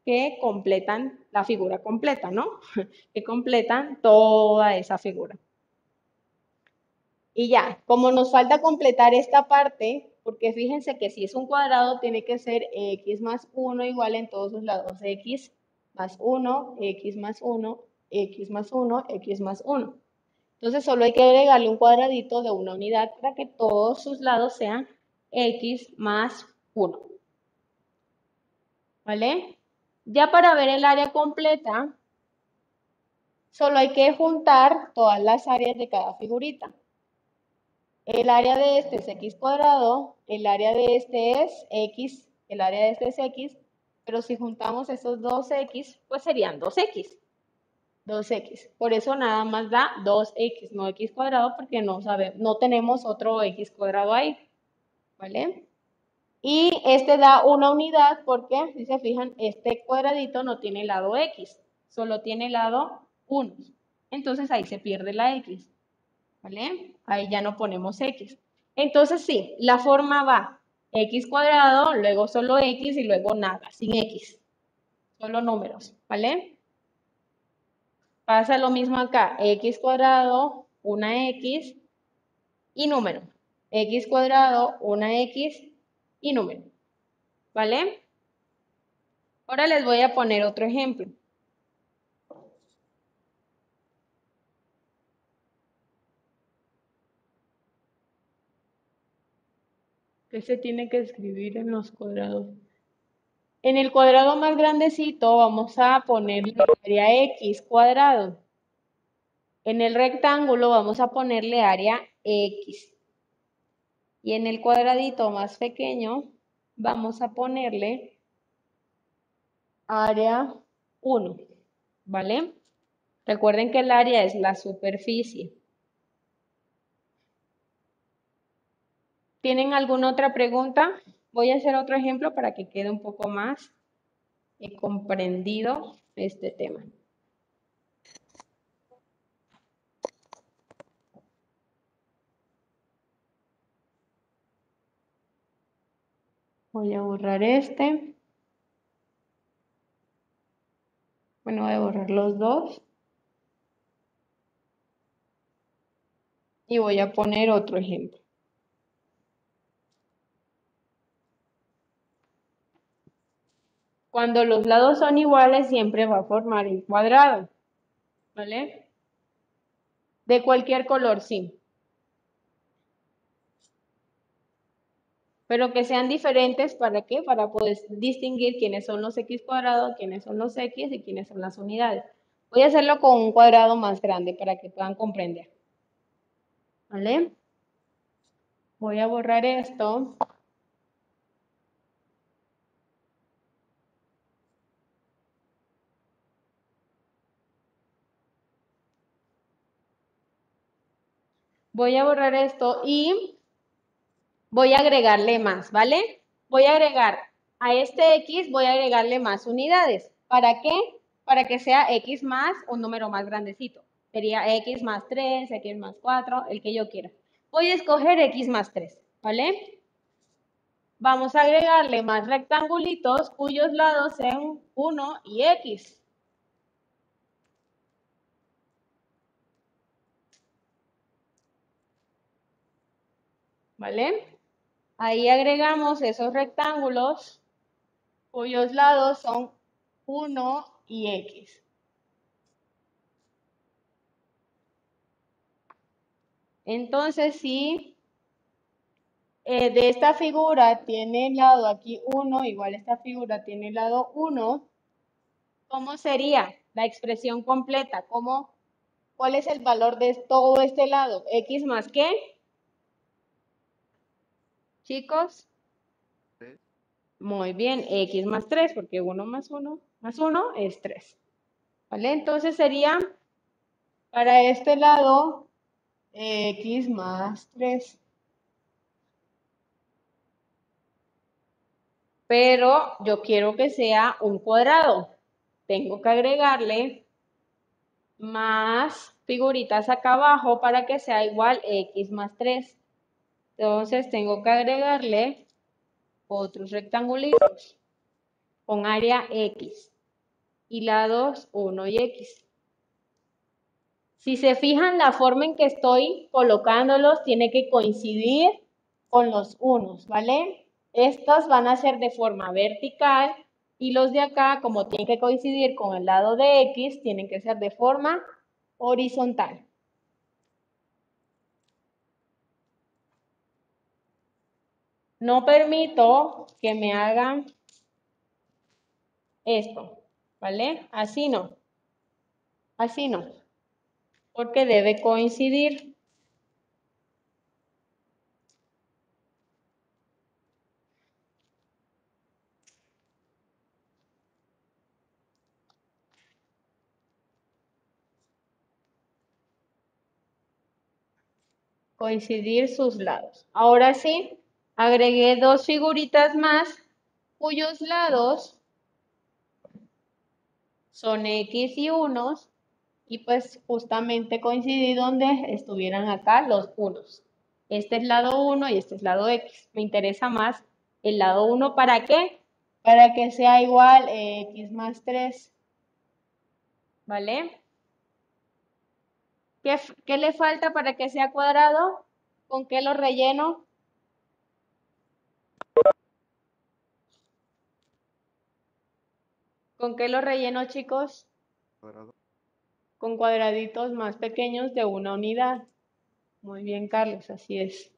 que completan la figura completa, ¿no? que completan toda esa figura. Y ya, como nos falta completar esta parte, porque fíjense que si es un cuadrado tiene que ser x más 1 igual en todos sus lados, x más 1, x más 1, x más 1, x más 1. Entonces solo hay que agregarle un cuadradito de una unidad para que todos sus lados sean x más 1. ¿Vale? Ya para ver el área completa, solo hay que juntar todas las áreas de cada figurita. El área de este es x cuadrado, el área de este es x, el área de este es x, pero si juntamos esos dos x, pues serían 2x. 2x. Por eso nada más da 2x, no x cuadrado, porque no, sabemos, no tenemos otro x cuadrado ahí. ¿Vale? Y este da una unidad porque, si se fijan, este cuadradito no tiene lado x, solo tiene lado 1. Entonces ahí se pierde la x. ¿vale? Ahí ya no ponemos x. Entonces sí, la forma va x cuadrado, luego solo x y luego nada, sin x. Solo números, ¿vale? Pasa lo mismo acá, x cuadrado, una x y número. x cuadrado, una x y número. ¿Vale? Ahora les voy a poner otro ejemplo. ¿Qué se tiene que escribir en los cuadrados? En el cuadrado más grandecito vamos a ponerle área x cuadrado. En el rectángulo vamos a ponerle área x. Y en el cuadradito más pequeño vamos a ponerle área 1. ¿Vale? Recuerden que el área es la superficie. ¿Tienen alguna otra pregunta? Voy a hacer otro ejemplo para que quede un poco más eh, comprendido este tema. Voy a borrar este. Bueno, voy a borrar los dos. Y voy a poner otro ejemplo. Cuando los lados son iguales, siempre va a formar un cuadrado. ¿Vale? De cualquier color, sí. Pero que sean diferentes, ¿para qué? Para poder distinguir quiénes son los x cuadrados, quiénes son los x y quiénes son las unidades. Voy a hacerlo con un cuadrado más grande para que puedan comprender. ¿Vale? Voy a borrar esto. Voy a borrar esto y voy a agregarle más, ¿vale? Voy a agregar a este x, voy a agregarle más unidades. ¿Para qué? Para que sea x más un número más grandecito. Sería x más 3, x más 4, el que yo quiera. Voy a escoger x más 3, ¿vale? Vamos a agregarle más rectangulitos cuyos lados sean 1 y x. ¿Vale? Ahí agregamos esos rectángulos cuyos lados son 1 y x. Entonces, si eh, de esta figura tiene el lado aquí 1, igual esta figura tiene el lado 1, ¿cómo sería la expresión completa? ¿Cómo, ¿Cuál es el valor de todo este lado? ¿X más qué? Chicos. Muy bien, x más 3, porque 1 más 1 más 1 es 3. ¿Vale? Entonces sería para este lado x más 3. Pero yo quiero que sea un cuadrado. Tengo que agregarle más figuritas acá abajo para que sea igual x más 3. Entonces tengo que agregarle otros rectangulitos con área X y lados 1 y X. Si se fijan, la forma en que estoy colocándolos tiene que coincidir con los unos, ¿vale? Estos van a ser de forma vertical y los de acá, como tienen que coincidir con el lado de X, tienen que ser de forma horizontal. No permito que me hagan esto, ¿vale? Así no. Así no. Porque debe coincidir. Coincidir sus lados. Ahora sí, Agregué dos figuritas más cuyos lados son X y unos y pues justamente coincidí donde estuvieran acá los unos. Este es lado 1 y este es lado X. Me interesa más el lado 1 ¿para qué? Para que sea igual X más 3. ¿Vale? ¿Qué, ¿Qué le falta para que sea cuadrado? ¿Con qué lo relleno? ¿Con qué lo relleno, chicos? Con cuadraditos más pequeños de una unidad. Muy bien, Carlos, así es.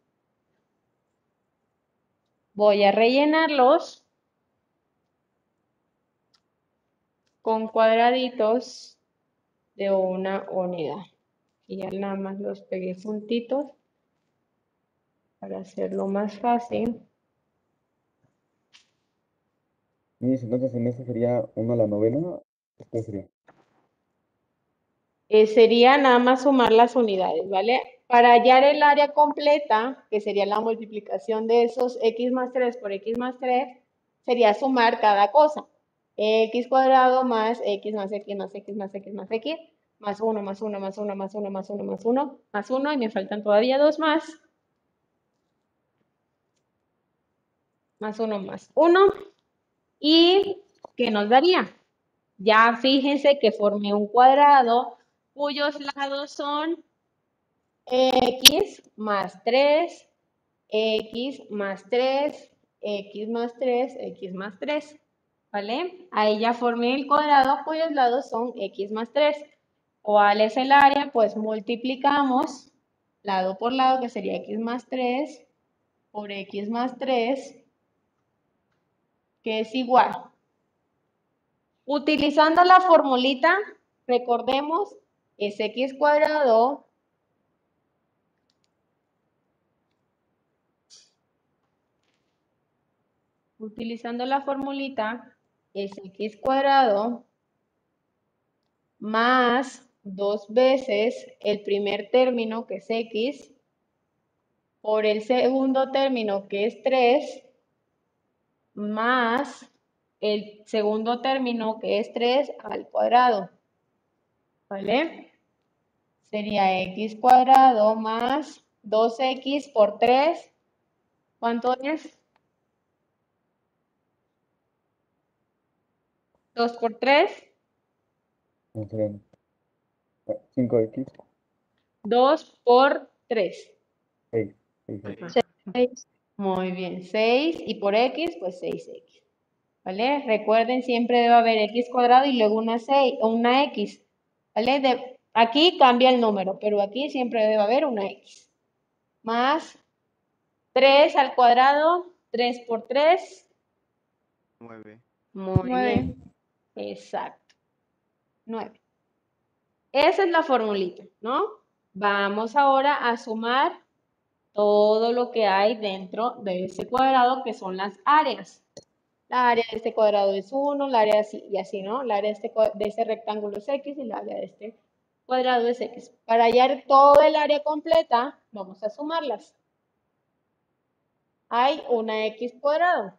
Voy a rellenarlos con cuadraditos de una unidad. Y ya nada más los pegué juntitos para hacerlo más fácil. Entonces en ese sería uno a la novena, ¿qué sería? Eh, sería nada más sumar las unidades, ¿vale? Para hallar el área completa, que sería la multiplicación de esos x más 3 por x más 3, sería sumar cada cosa. x cuadrado más x más x más x más x más x, más 1, más 1, más 1, más 1, más 1, más 1, más 1, y me faltan todavía dos más. Más 1 más 1. ¿Y qué nos daría? Ya fíjense que formé un cuadrado cuyos lados son x más 3, x más 3, x más 3, x más 3. ¿Vale? Ahí ya formé el cuadrado cuyos lados son x más 3. ¿Cuál es el área? Pues multiplicamos lado por lado, que sería x más 3, por x más 3, que es igual. Utilizando la formulita, recordemos, es x cuadrado utilizando la formulita es x cuadrado más dos veces el primer término que es x por el segundo término que es 3 más el segundo término que es 3 al cuadrado. ¿Vale? Sería x cuadrado más 2x por 3. ¿Cuánto es? 2 por 3. 5x. 2 por 3. 6. 6. Muy bien, 6 y por x, pues 6x. ¿Vale? Recuerden, siempre debe haber x cuadrado y luego una, 6, una x. ¿Vale? De, aquí cambia el número, pero aquí siempre debe haber una x. Más 3 al cuadrado, 3 por 3. 9. Muy bien. Exacto. 9. Esa es la formulita, ¿no? Vamos ahora a sumar todo lo que hay dentro de ese cuadrado, que son las áreas. La área de este cuadrado es 1, la área así, y así, ¿no? La área de este, de este rectángulo es x y la área de este cuadrado es x. Para hallar todo el área completa, vamos a sumarlas. Hay una x cuadrado.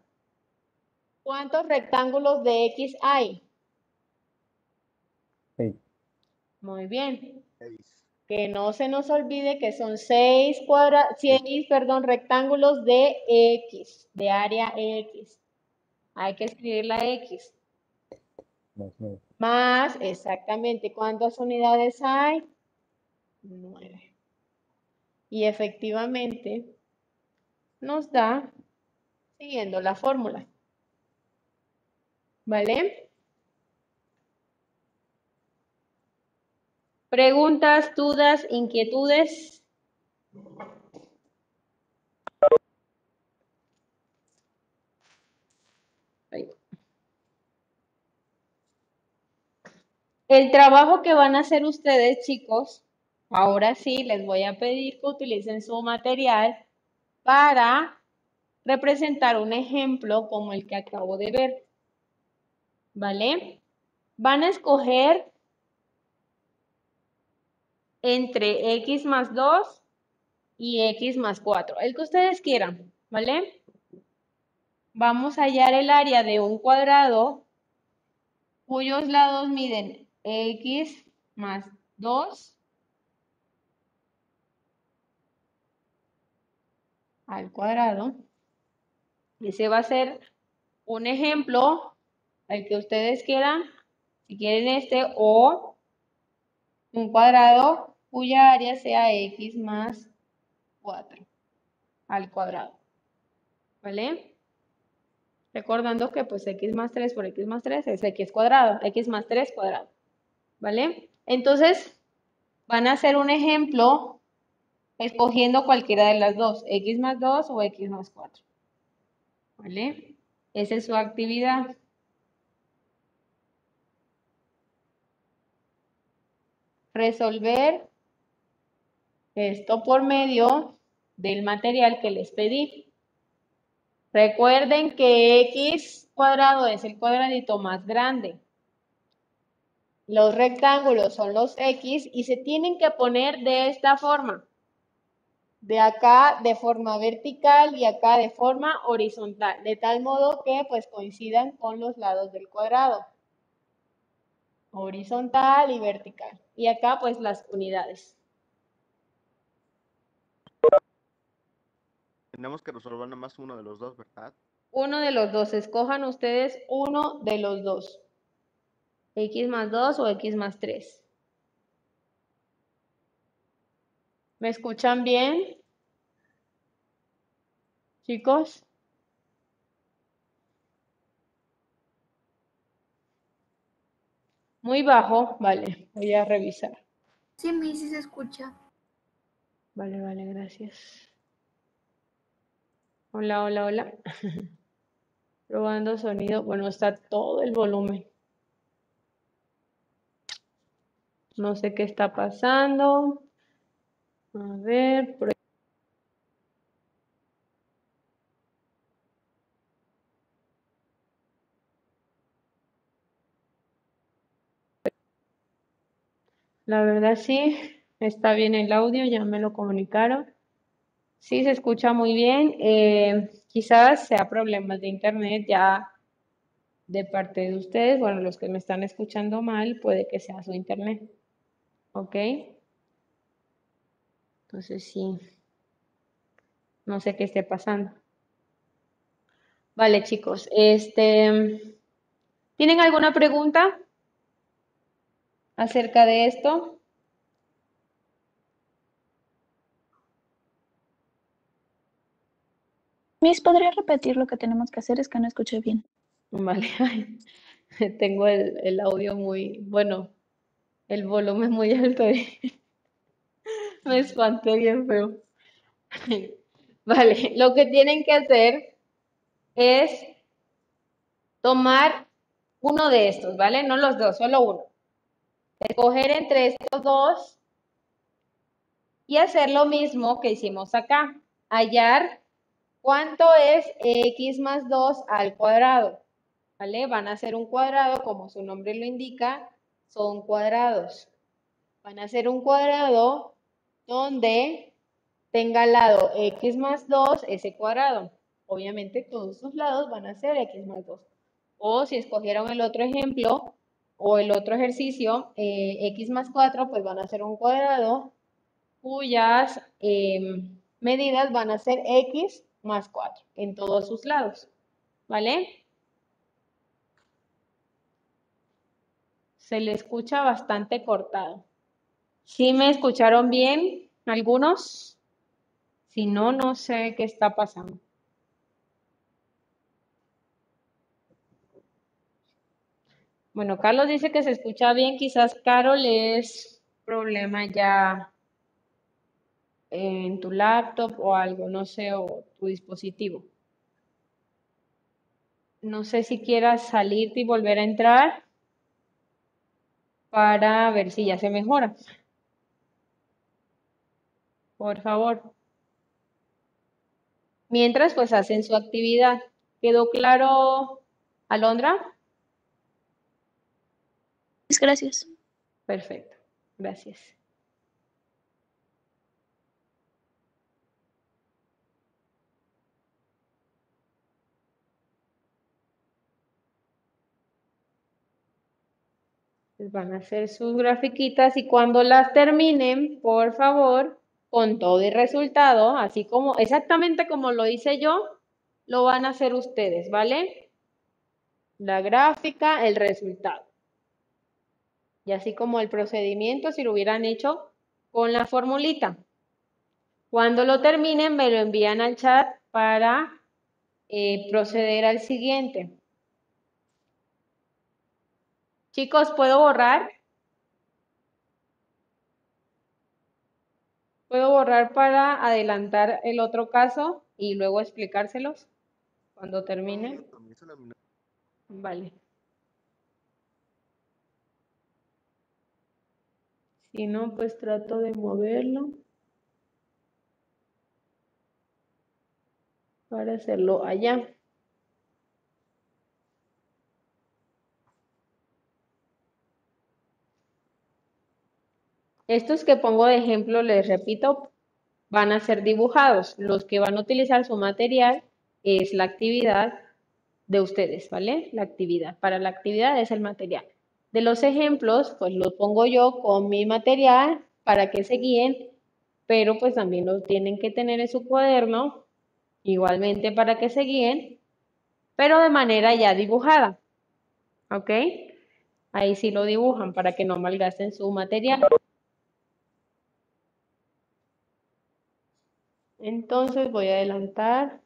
¿Cuántos rectángulos de x hay? Muy bien. Que no se nos olvide que son 6 cuadra perdón, rectángulos de X, de área X. Hay que escribir la X. Más, exactamente, ¿cuántas unidades hay? 9. Y efectivamente nos da siguiendo la fórmula. ¿Vale? Preguntas, dudas, inquietudes. El trabajo que van a hacer ustedes, chicos, ahora sí les voy a pedir que utilicen su material para representar un ejemplo como el que acabo de ver. ¿Vale? Van a escoger entre x más 2 y x más 4, el que ustedes quieran, ¿vale? Vamos a hallar el área de un cuadrado cuyos lados miden x más 2 al cuadrado. Ese va a ser un ejemplo, el que ustedes quieran, si quieren este, o un cuadrado cuya área sea x más 4 al cuadrado. ¿Vale? Recordando que pues x más 3 por x más 3 es x cuadrado, x más 3 cuadrado. ¿Vale? Entonces, van a hacer un ejemplo escogiendo cualquiera de las dos, x más 2 o x más 4. ¿Vale? Esa es su actividad. Resolver esto por medio del material que les pedí. Recuerden que x cuadrado es el cuadradito más grande. Los rectángulos son los x y se tienen que poner de esta forma. De acá de forma vertical y acá de forma horizontal. De tal modo que pues coincidan con los lados del cuadrado. Horizontal y vertical. Y acá pues las unidades. Tenemos que resolver nada más uno de los dos, ¿verdad? Uno de los dos. Escojan ustedes uno de los dos. ¿X más 2 o X más 3? ¿Me escuchan bien? Chicos. Muy bajo, vale, voy a revisar. Sí, mi sí se escucha. Vale, vale, gracias. Hola, hola, hola. Probando sonido. Bueno, está todo el volumen. No sé qué está pasando. A ver, La verdad sí, está bien el audio, ya me lo comunicaron. Sí, se escucha muy bien. Eh, quizás sea problemas de internet ya de parte de ustedes. Bueno, los que me están escuchando mal, puede que sea su internet. ¿Ok? Entonces sí, no sé qué esté pasando. Vale, chicos, este, ¿tienen alguna pregunta acerca de esto? Miss, ¿podría repetir lo que tenemos que hacer? Es que no escuché bien. Vale, tengo el, el audio muy, bueno, el volumen muy alto y me espanté bien feo. Vale, lo que tienen que hacer es tomar uno de estos, ¿vale? No los dos, solo uno. Escoger entre estos dos y hacer lo mismo que hicimos acá. Hallar cuánto es x más 2 al cuadrado. ¿Vale? Van a ser un cuadrado, como su nombre lo indica, son cuadrados. Van a ser un cuadrado donde tenga al lado x más 2 ese cuadrado. Obviamente todos sus lados van a ser x más 2. O si escogieron el otro ejemplo o el otro ejercicio, eh, x más 4, pues van a ser un cuadrado cuyas em, medidas van a ser x más 4 en todos sus lados. ¿Vale? Se le escucha bastante cortado. ¿Sí me escucharon bien algunos? Si no, no sé qué está pasando. Bueno, Carlos dice que se escucha bien, quizás Carol es problema ya en tu laptop o algo, no sé, o tu dispositivo. No sé si quieras salirte y volver a entrar para ver si ya se mejora. Por favor. Mientras, pues hacen su actividad. ¿Quedó claro, Alondra? Gracias. Perfecto. Gracias. Pues van a hacer sus grafiquitas y cuando las terminen, por favor, con todo el resultado, así como exactamente como lo hice yo, lo van a hacer ustedes, ¿vale? La gráfica, el resultado. Y así como el procedimiento, si lo hubieran hecho con la formulita. Cuando lo terminen, me lo envían al chat para eh, proceder al siguiente. Chicos, ¿puedo borrar? ¿Puedo borrar para adelantar el otro caso y luego explicárselos cuando termine? Vale. Si no, pues trato de moverlo para hacerlo allá. Estos que pongo de ejemplo, les repito, van a ser dibujados. Los que van a utilizar su material es la actividad de ustedes, ¿vale? La actividad. Para la actividad es el material. De los ejemplos, pues los pongo yo con mi material para que se guíen, pero pues también los tienen que tener en su cuaderno, igualmente para que se guíen, pero de manera ya dibujada. ¿Ok? Ahí sí lo dibujan para que no malgasten su material. Entonces voy a adelantar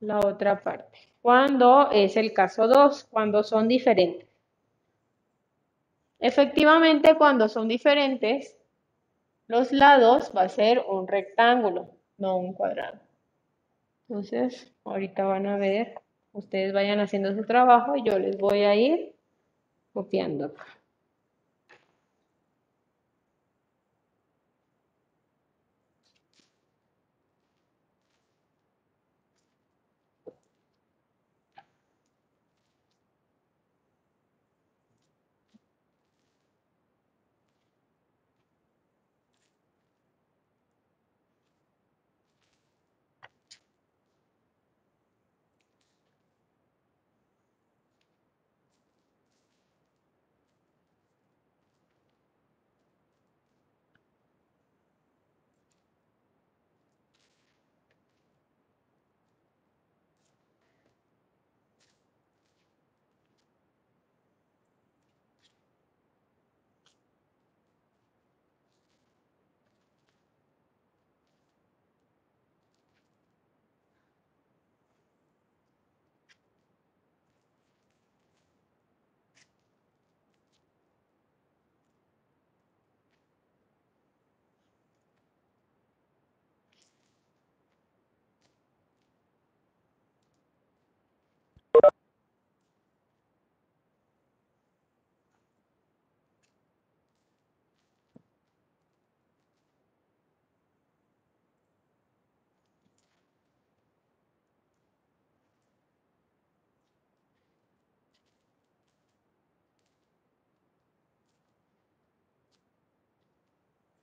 la otra parte. Cuando es el caso 2, cuando son diferentes. Efectivamente, cuando son diferentes, los lados va a ser un rectángulo, no un cuadrado. Entonces, ahorita van a ver, ustedes vayan haciendo su trabajo y yo les voy a ir copiando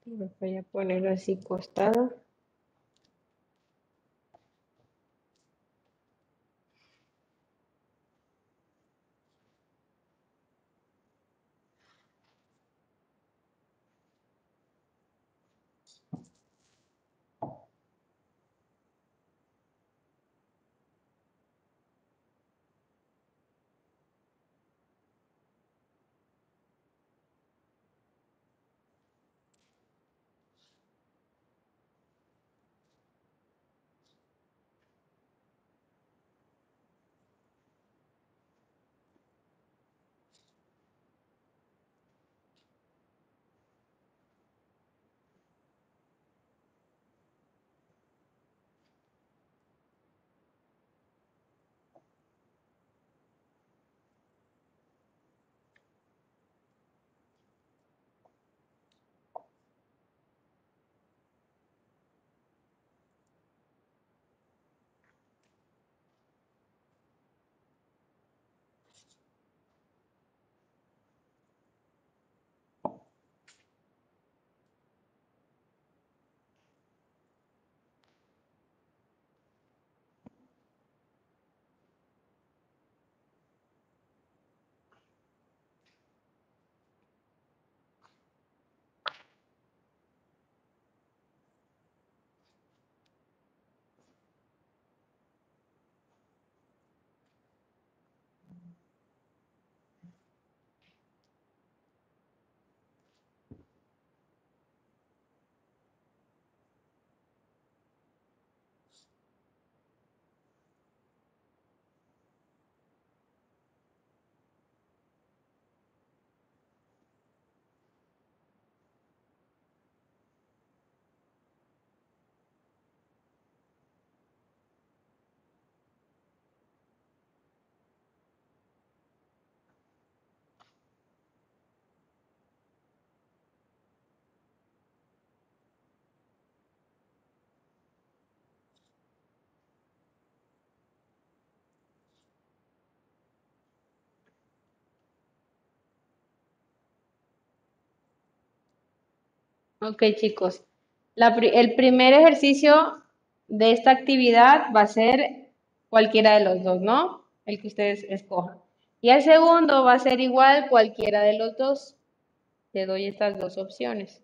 voy a poner así costado. Ok, chicos. El primer ejercicio de esta actividad va a ser cualquiera de los dos, ¿no? El que ustedes escojan. Y el segundo va a ser igual cualquiera de los dos. Te doy estas dos opciones.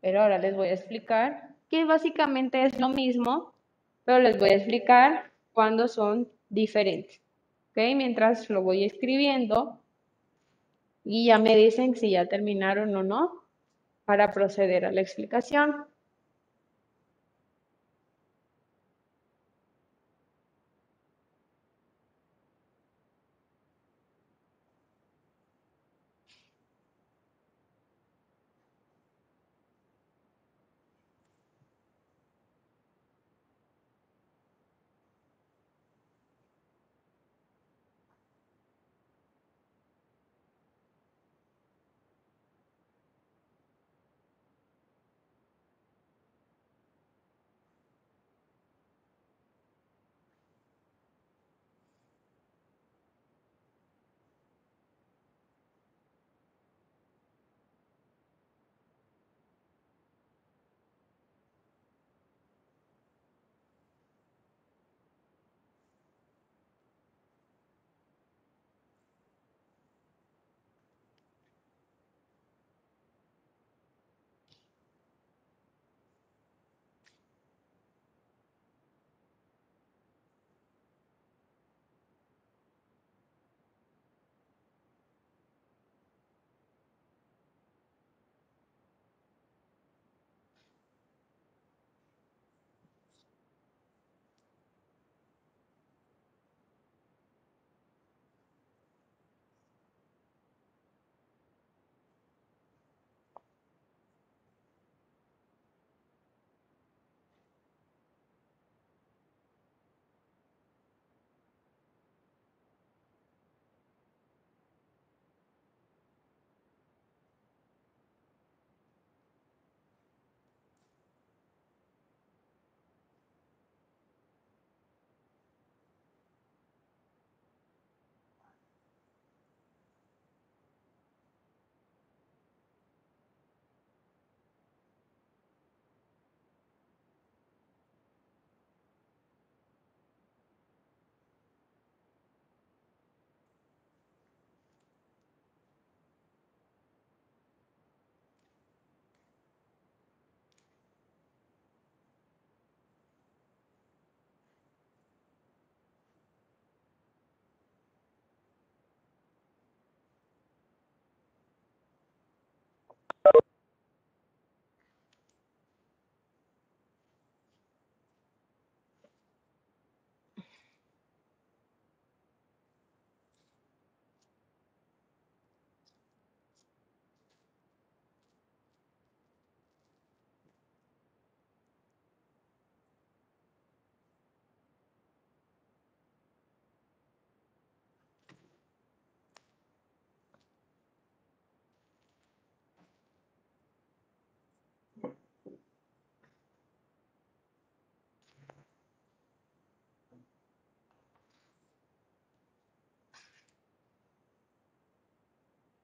Pero ahora les voy a explicar que básicamente es lo mismo, pero les voy a explicar cuándo son diferentes. ¿ok? Mientras lo voy escribiendo y ya me dicen si ya terminaron o no para proceder a la explicación.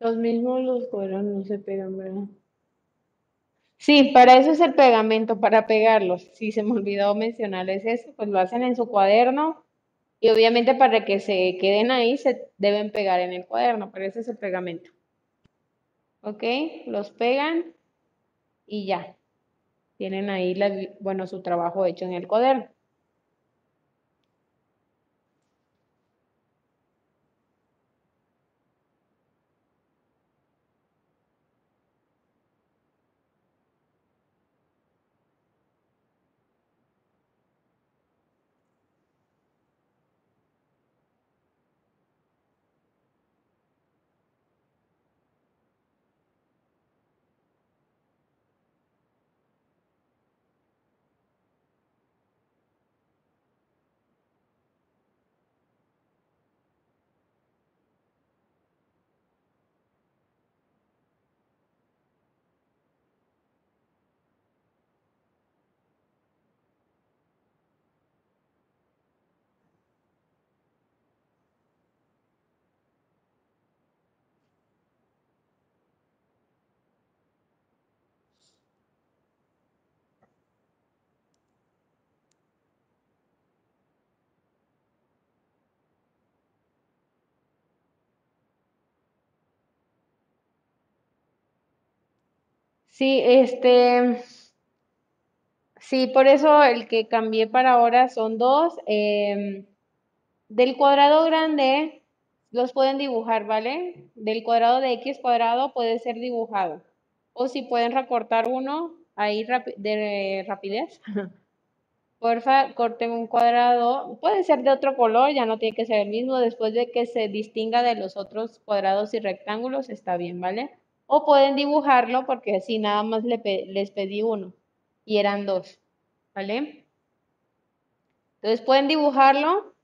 Los mismos los cuadros no se pegan, ¿verdad? Sí, para eso es el pegamento, para pegarlos. Si se me olvidó mencionarles eso, pues lo hacen en su cuaderno y obviamente para que se queden ahí se deben pegar en el cuaderno, pero ese es el pegamento. ¿Ok? Los pegan y ya. Tienen ahí, la, bueno, su trabajo hecho en el cuaderno. Sí, este, sí, por eso el que cambié para ahora son dos. em, Del cuadrado grande los pueden dibujar, ¿vale? Del cuadrado de x cuadrado puede ser dibujado. O si pueden recortar uno ahí de rapidez. Porfa, corten un cuadrado. Puede ser de otro color, ya no tiene que ser el mismo. Después de que se distinga de los otros cuadrados y rectángulos, está bien, ¿vale? O pueden dibujarlo porque así nada más les pedí uno y eran dos, ¿vale? Entonces pueden dibujarlo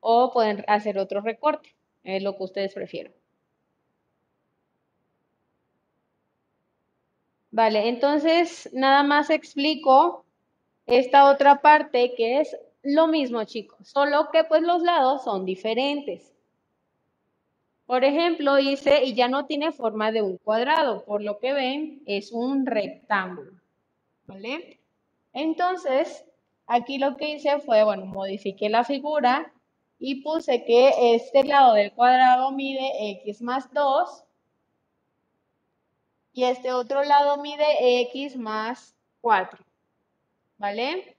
o pueden hacer otro recorte, es lo que ustedes prefieran. Vale, entonces nada más explico esta otra parte que es lo mismo, chicos, solo que pues los lados son diferentes. Por ejemplo, hice y ya no tiene forma de un cuadrado, por lo que ven es un rectángulo, ¿vale? Entonces, aquí lo que hice fue, bueno, modifiqué la figura y puse que este lado del cuadrado mide x más 2 y este otro lado mide x más 4. ¿Vale?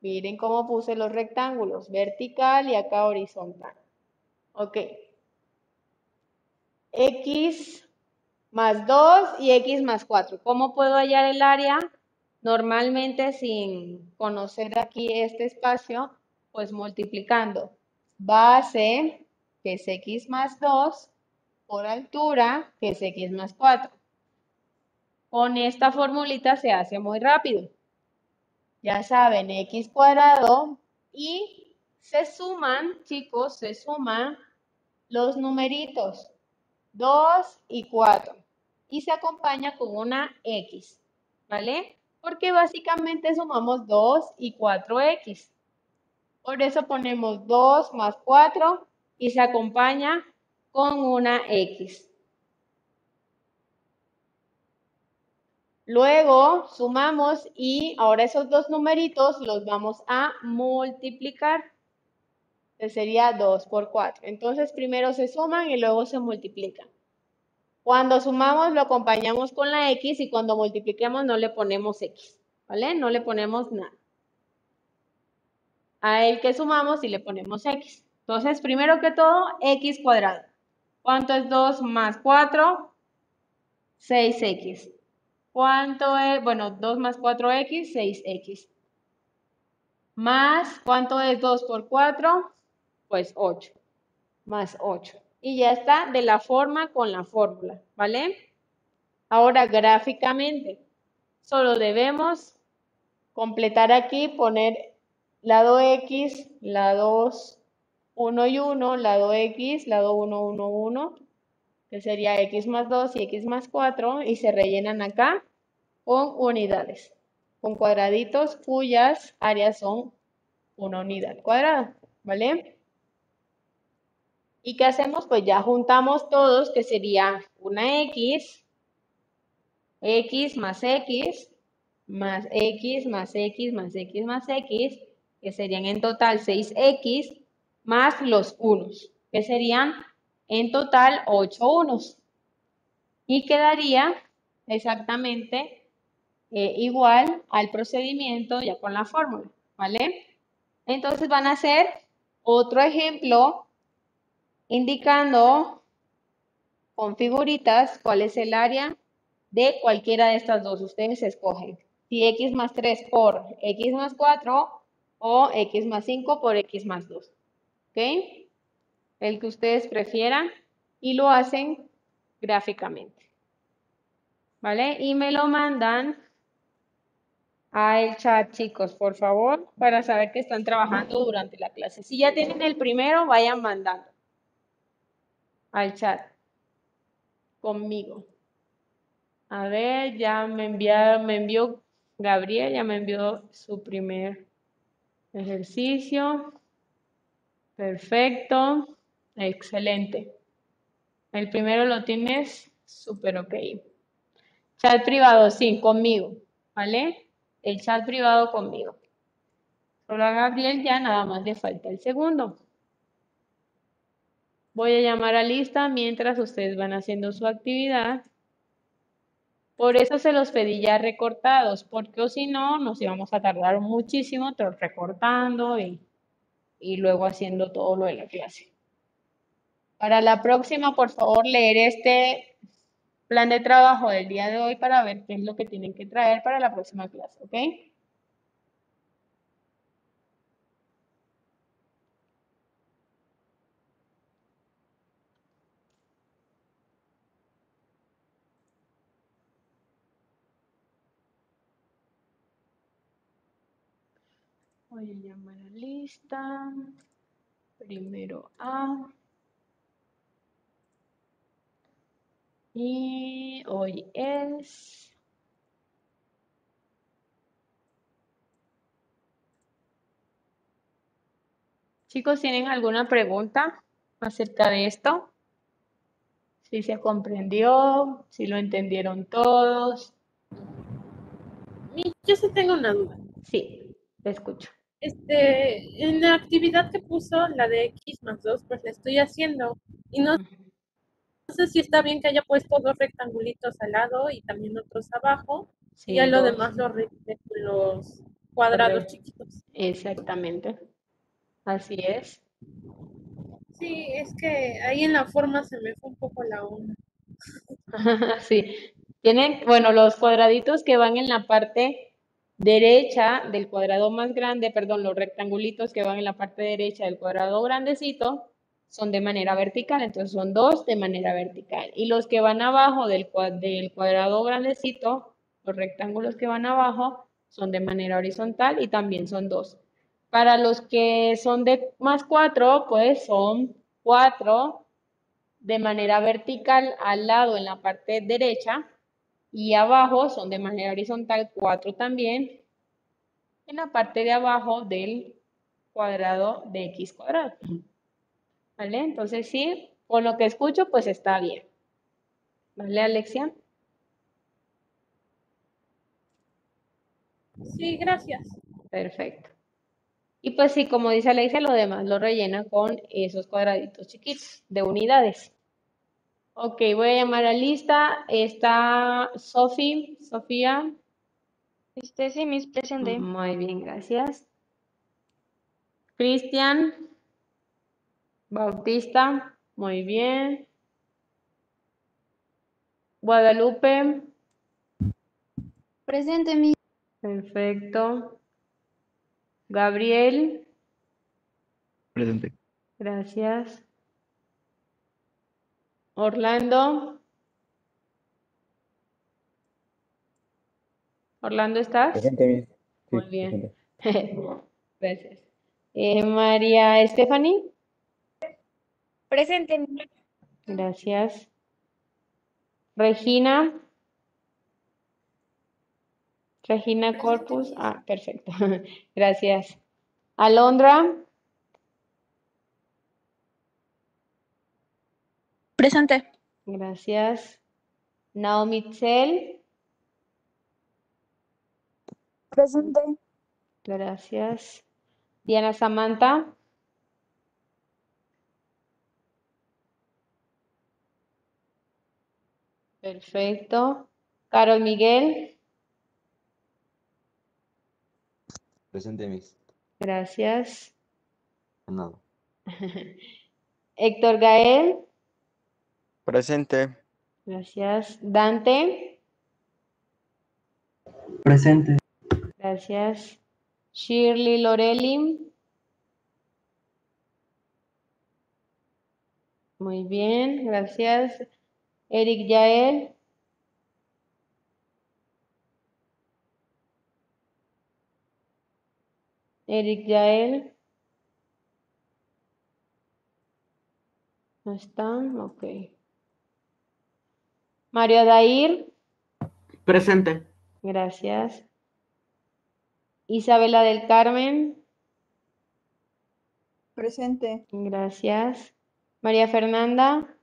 Miren cómo puse los rectángulos, vertical y acá horizontal. Ok. X más 2 y X más 4. ¿Cómo puedo hallar el área? Normalmente sin conocer aquí este espacio, pues multiplicando base, que es X más 2, por altura, que es X más 4. Con esta formulita se hace muy rápido. Ya saben, X cuadrado y se suman, chicos, se suman los numeritos 2 y 4 y se acompaña con una X, ¿vale? Porque básicamente sumamos 2 y 4X. Por eso ponemos 2 más 4 y se acompaña con una X. Luego sumamos y ahora esos dos numeritos los vamos a multiplicar. Que sería 2 por 4. Entonces primero se suman y luego se multiplican. Cuando sumamos lo acompañamos con la X y cuando multipliquemos no le ponemos X. ¿Vale? No le ponemos nada. A el que sumamos y le ponemos X. Entonces, primero que todo, X cuadrado. ¿Cuánto es 2 más 4? 6X. ¿Cuánto es? Bueno, 2 más 4x, 6x. Más, ¿cuánto es 2 por 4? Pues 8. Más 8. Y ya está de la forma con la fórmula, ¿vale? Ahora, gráficamente, solo debemos completar aquí, poner lado x, lados 1 y 1, lado x, lado 1, 1, 1, que sería x más 2 y x más 4, y se rellenan acá con unidades, con cuadraditos cuyas áreas son una unidad cuadrada, ¿vale? ¿Y qué hacemos? Pues ya juntamos todos, que sería una x, x más x, más x, más x, más x, más x, que serían en total 6x, más los unos, que serían en total 8 unos. Y quedaría exactamente eh, igual al procedimiento ya con la fórmula, ¿vale? Entonces van a hacer otro ejemplo indicando con figuritas cuál es el área de cualquiera de estas dos. Ustedes escogen si x más 3 por x más 4 o x más 5 por x más 2. ¿Ok? El que ustedes prefieran y lo hacen gráficamente. ¿Vale? Y me lo mandan al chat, chicos, por favor, para saber que están trabajando durante la clase. Si ya tienen el primero, vayan mandando al chat conmigo. A ver, ya me, me envió Gabriel, ya me envió su primer ejercicio. Perfecto. Excelente. El primero lo tienes súper ok. Chat privado, sí, conmigo. ¿Vale? El chat privado conmigo. Solo a Gabriel ya nada más le falta el segundo. Voy a llamar a lista mientras ustedes van haciendo su actividad. Por eso se los pedí ya recortados, porque si no nos íbamos a tardar muchísimo recortando y y luego haciendo todo lo de la clase. Para la próxima, por favor, leer este plan de trabajo del día de hoy para ver qué es lo que tienen que traer para la próxima clase, ¿ok? Voy a llamar a lista. Primero A. Y hoy es... Chicos, ¿tienen alguna pregunta acerca de esto? Si se comprendió, si lo entendieron todos. Yo sí tengo una duda. Sí, te escucho. Este, en la actividad que puso, la de X más 2, pues la estoy haciendo. Y no sé si está bien que haya puesto dos rectangulitos al lado y también otros abajo. Sí, y ya lo dos. demás los, los cuadrados Correcto. chiquitos. Exactamente. Así es. Sí, es que ahí en la forma se me fue un poco la onda. Sí, tienen, bueno, los cuadraditos que van en la parte derecha del cuadrado más grande, perdón, los rectangulitos que van en la parte derecha del cuadrado grandecito son de manera vertical, entonces son dos de manera vertical. Y los que van abajo del, del cuadrado grandecito, los rectángulos que van abajo, son de manera horizontal y también son dos. Para los que son de más cuatro, pues son cuatro de manera vertical al lado en la parte derecha y abajo son de manera horizontal 4 también en la parte de abajo del cuadrado de x cuadrado. ¿Vale? Entonces sí, con lo que escucho pues está bien. ¿Vale, Alexia? Sí, gracias. Perfecto. Y pues sí, como dice Alexia, lo demás lo rellena con esos cuadraditos chiquitos de unidades. Ok, voy a llamar a lista. Está Sofi, Sofía. Este sí, mis presente. Muy bien, gracias. Cristian. Bautista. Muy bien. Guadalupe. Presente, mi. Perfecto. Gabriel. Presente. Gracias. Orlando. Orlando, ¿estás? Presente. Sí, Muy bien. presente. Gracias. Eh, María Stephanie. Presente. Gracias. Regina. Regina Corpus. Ah, perfecto. Gracias. Alondra. Presente. Gracias. Naomi Tzel. Presente. Gracias. Diana Samantha. Perfecto. Carol Miguel. Presente, Miss. Gracias. Nada. Héctor Gael. Presente. Gracias. Dante. Presente. Gracias. Shirley Lorelli. Muy bien, gracias. Eric Yael. Eric Yael. ¿No están? Ok. Mario Adair. Presente. Gracias. Isabela del Carmen. Presente. Gracias. María Fernanda.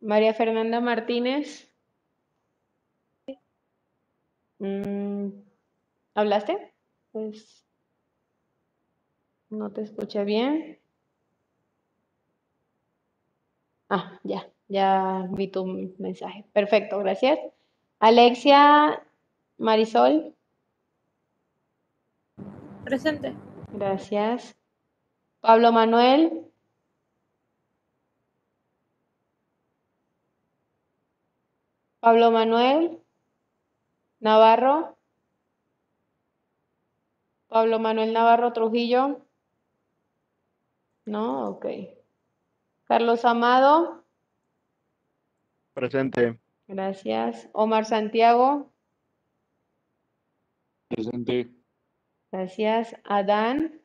María Fernanda Martínez. Mm, ¿hablaste? Pues no te escuché bien. Ah, ya, ya vi tu mensaje. Perfecto, gracias. Alexia Marisol. Presente. Gracias. Pablo Manuel. Pablo Manuel. Navarro. Pablo Manuel Navarro Trujillo. No, ok. Carlos Amado. Presente. Gracias. Omar Santiago. Presente. Gracias. Adán.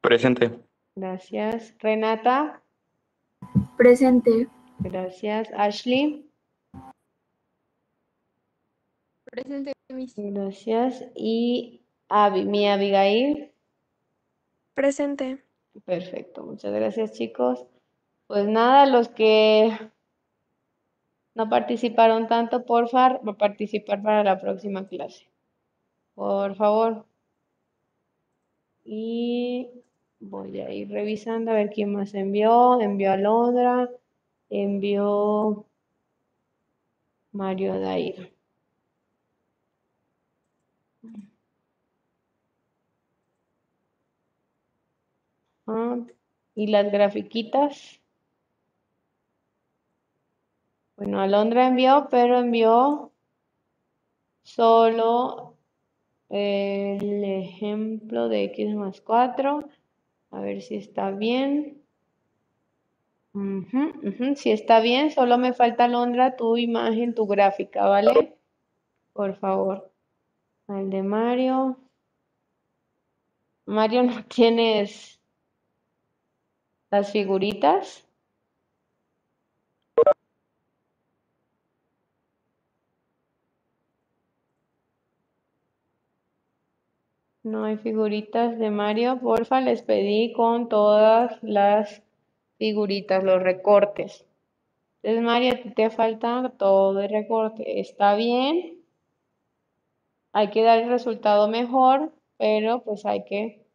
Presente. Gracias. Renata. Presente. Gracias. Ashley. Presente. Gracias. Y mi Abigail. Presente. Perfecto. Muchas gracias, chicos. Pues nada, los que no participaron tanto, por favor, va a participar para la próxima clase. Por favor. Y voy a ir revisando a ver quién más envió. Envió a Londra. Envió Mario Daira. Ah, y las grafiquitas. Bueno, Alondra envió, pero envió solo el ejemplo de x más 4. A ver si está bien. Si está bien, solo me falta, Alondra, tu imagen, tu gráfica, ¿vale? Por favor. Al de Mario. Mario, ¿no tienes las figuritas? No hay figuritas de Mario, porfa, les pedí con todas las figuritas, los recortes. Entonces, Mario, te falta todo el recorte. Está bien, hay que dar el resultado mejor, pero pues hay que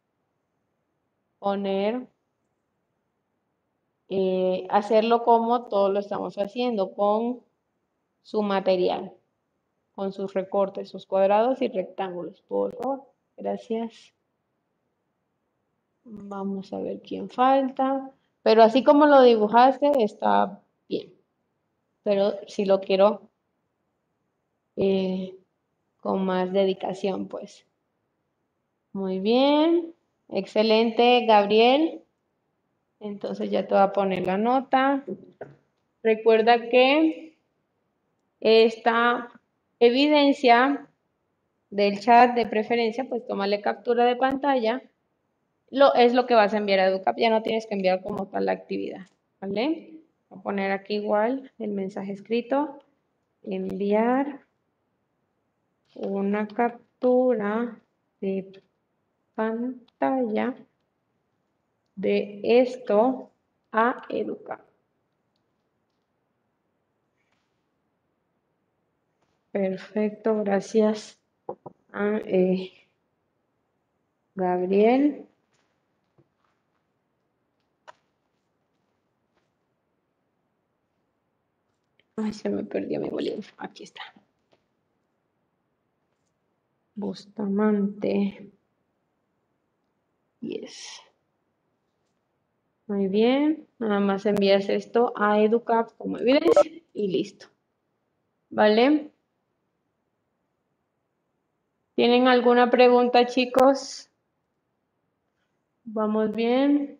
poner, eh, hacerlo como todos lo estamos haciendo, con su material, con sus recortes, sus cuadrados y rectángulos, por favor. Gracias. Vamos a ver quién falta. Pero así como lo dibujaste, está bien. Pero si lo quiero eh, con más dedicación, pues. Muy bien. Excelente, Gabriel. Entonces ya te voy a poner la nota. Recuerda que esta evidencia del chat de preferencia, pues tómale captura de pantalla. Lo, es lo que vas a enviar a EduCap, ya no tienes que enviar como tal la actividad, ¿vale? Voy a poner aquí igual el mensaje escrito, enviar una captura de pantalla de esto a EduCap. Perfecto, gracias a eh, Gabriel. Ay, se me perdió mi bolígrafo. Aquí está. Bustamante. Yes. Muy bien. Nada más envías esto a EduCap como evidencia y listo. ¿Vale? ¿Tienen alguna pregunta, chicos? ¿Vamos bien?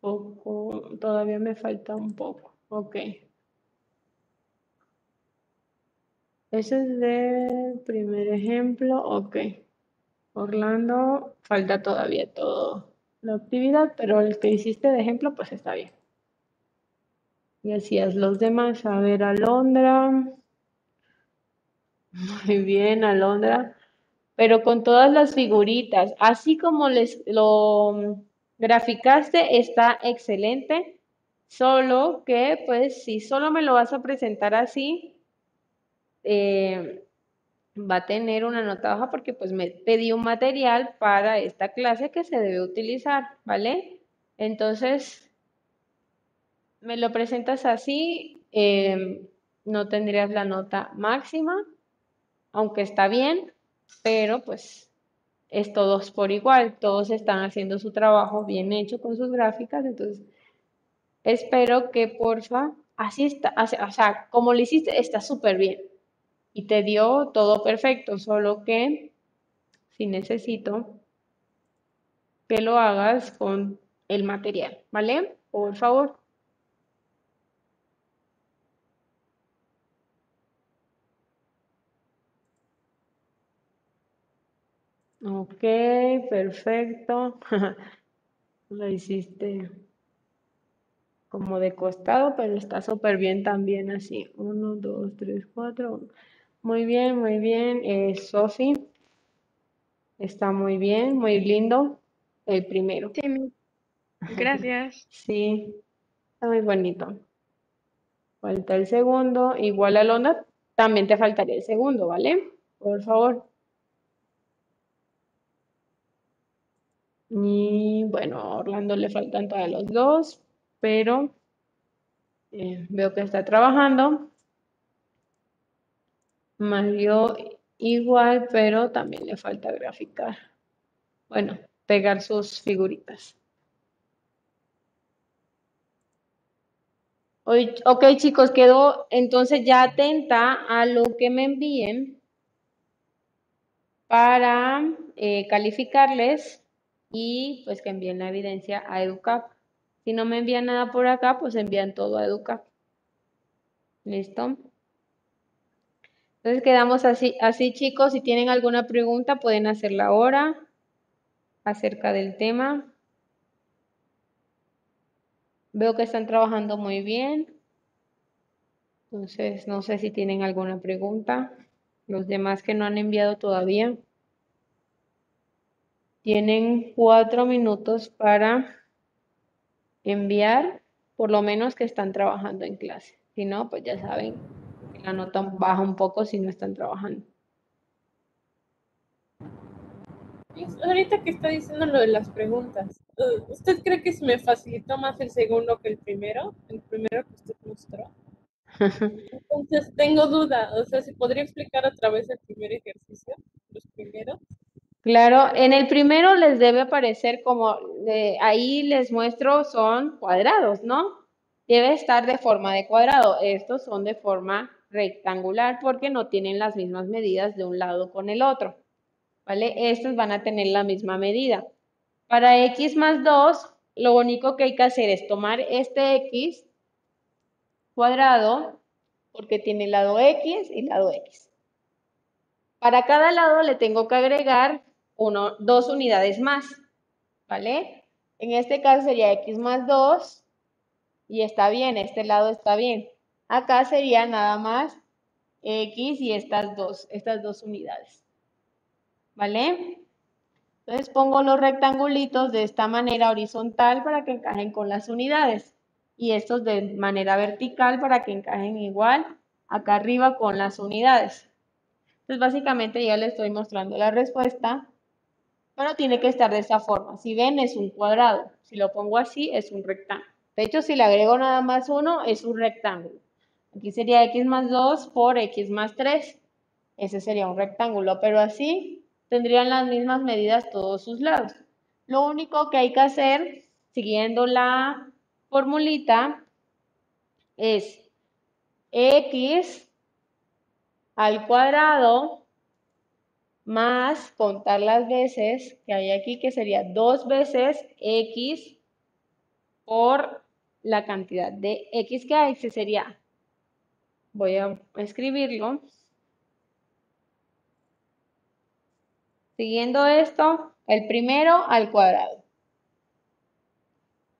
Poco, todavía me falta un poco. Ok. Ese es del primer ejemplo. Ok. Orlando, falta todavía todo la actividad, pero el que hiciste de ejemplo, pues está bien. Y hacías los demás. A ver, Alondra. Muy bien, Alondra. Pero con todas las figuritas, así como les lo graficaste, está excelente. Solo que, pues, si solo me lo vas a presentar así, eh, va a tener una nota baja porque pues me pedí un material para esta clase que se debe utilizar, ¿vale? Entonces, me lo presentas así, eh, no tendrías la nota máxima, aunque está bien, pero pues es todos por igual, todos están haciendo su trabajo bien hecho con sus gráficas, entonces espero que porfa, así está, o sea, como lo hiciste, está súper bien y te dio todo perfecto, solo que si necesito que lo hagas con el material, ¿vale? Por favor. Ok, perfecto. Lo hiciste como de costado, pero está súper bien también así. Uno, dos, tres, cuatro. Muy bien, muy bien. Eh, Sofi, está muy bien, muy lindo. El primero. Sí, gracias. Sí, está muy bonito. Falta el segundo. Igual a Lona, también te faltaría el segundo, ¿vale? Por favor. Y bueno, a Orlando le faltan todavía los dos, pero eh, veo que está trabajando. Mario igual, pero también le falta graficar. Bueno, pegar sus figuritas. Ok, chicos, quedo entonces ya atenta a lo que me envíen para eh, calificarles y pues que envíen la evidencia a EduCap. Si no me envían nada por acá, pues envían todo a EduCap. ¿Listo? Entonces quedamos así, así chicos. Si tienen alguna pregunta, pueden hacerla ahora acerca del tema. Veo que están trabajando muy bien. Entonces, no sé si tienen alguna pregunta. Los demás que no han enviado todavía. Tienen cuatro minutos para enviar, por lo menos que están trabajando en clase. Si no, pues ya saben la nota baja un poco si no están trabajando. Miss, Ahorita que está diciendo lo de las preguntas, ¿usted cree que se me facilitó más el segundo que el primero? El primero que usted mostró. Entonces tengo duda, o sea, si podría explicar otra vez el primer ejercicio, los primeros. Claro, en el primero les debe aparecer como, de- ahí les muestro, son cuadrados, ¿no? Debe estar de forma de cuadrado. Estos son de forma rectangular porque no tienen las mismas medidas de un lado con el otro, ¿vale? Estos van a tener la misma medida. Para x más 2, lo único que hay que hacer es tomar este x cuadrado, porque tiene lado x y lado x. Para cada lado le tengo que agregar uno, dos unidades más, ¿vale? En este caso sería x más 2 y está bien, este lado está bien. Acá sería nada más x y estas dos, estas dos unidades, ¿vale? Entonces pongo los rectangulitos de esta manera horizontal para que encajen con las unidades y estos de manera vertical para que encajen igual acá arriba con las unidades. Entonces básicamente ya les estoy mostrando la respuesta, pero tiene que estar de esta forma. Si ven es un cuadrado, si lo pongo así es un rectángulo. De hecho si le agrego nada más uno es un rectángulo. Aquí sería x más 2 por x más 3. Ese sería un rectángulo, pero así tendrían las mismas medidas todos sus lados. Lo único que hay que hacer, siguiendo la formulita, es x al cuadrado más contar las veces que hay aquí, que sería dos veces x por la cantidad de x que hay, que sería, voy a escribirlo, Siguiendo esto, el primero al cuadrado.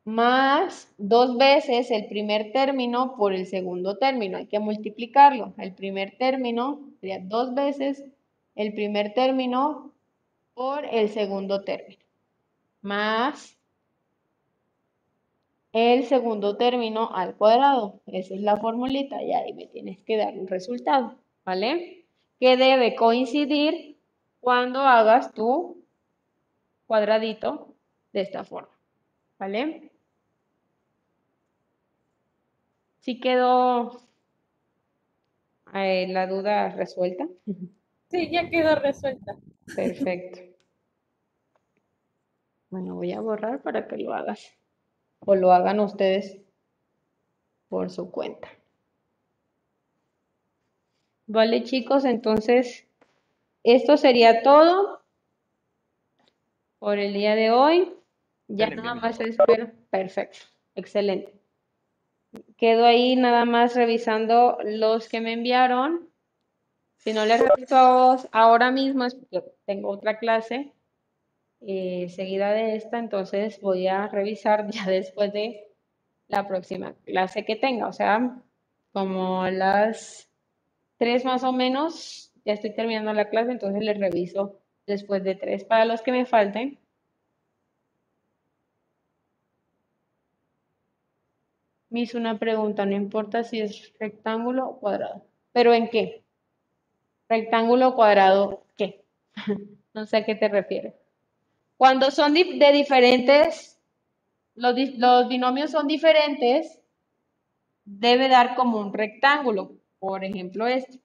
Más dos veces el primer término por el segundo término. Hay que multiplicarlo. El primer término sería dos veces el primer término por el segundo término. Más el segundo término al cuadrado. Esa es la formulita y ahí me tienes que dar un resultado. ¿Vale? Que debe coincidir cuando hagas tu cuadradito de esta forma, ¿vale? Si quedó eh, la duda resuelta. Sí, ya quedó resuelta. Perfecto. Bueno, voy a borrar para que lo hagas. O lo hagan ustedes por su cuenta. Vale, chicos, entonces esto sería todo por el día de hoy. Ya Dale, nada más espero. Perfecto, excelente. Quedo ahí nada más revisando los que me enviaron. Si no les reviso ahora mismo es porque tengo otra clase eh, seguida de esta, entonces voy a revisar ya después de la próxima clase que tenga. O sea, como las tres más o menos, ya estoy terminando la clase, entonces les reviso después de tres. Para los que me falten, me hizo una pregunta, no importa si es rectángulo o cuadrado. ¿Pero en qué? Rectángulo o cuadrado, ¿qué? No sé a qué te refieres. Cuando son de diferentes, los, binomios son diferentes, debe dar como un rectángulo. Por ejemplo, este.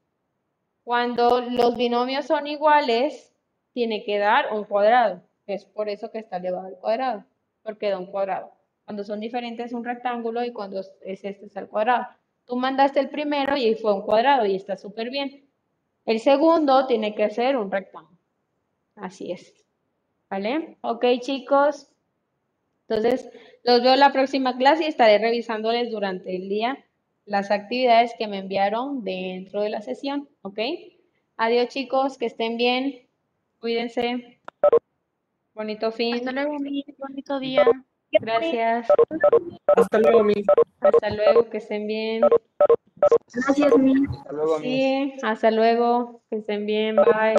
Cuando los binomios son iguales, tiene que dar un cuadrado. Es por eso que está elevado al cuadrado, porque da un cuadrado. Cuando son diferentes, un rectángulo y cuando es este es al cuadrado. Tú mandaste el primero y fue un cuadrado y está súper bien. El segundo tiene que ser un rectángulo. Así es. ¿Vale? Ok, chicos. Entonces, los veo la próxima clase y estaré revisándoles durante el día las actividades que me enviaron dentro de la sesión. ¿Ok? Adiós, chicos. Que estén bien. Cuídense. Bonito fin. Hasta luego, mi bonito día. Gracias. Hasta luego, mi. Hasta luego. Que estén bien. Gracias, mi. Hasta luego, Miss. Sí, hasta luego. Que estén bien. Bye.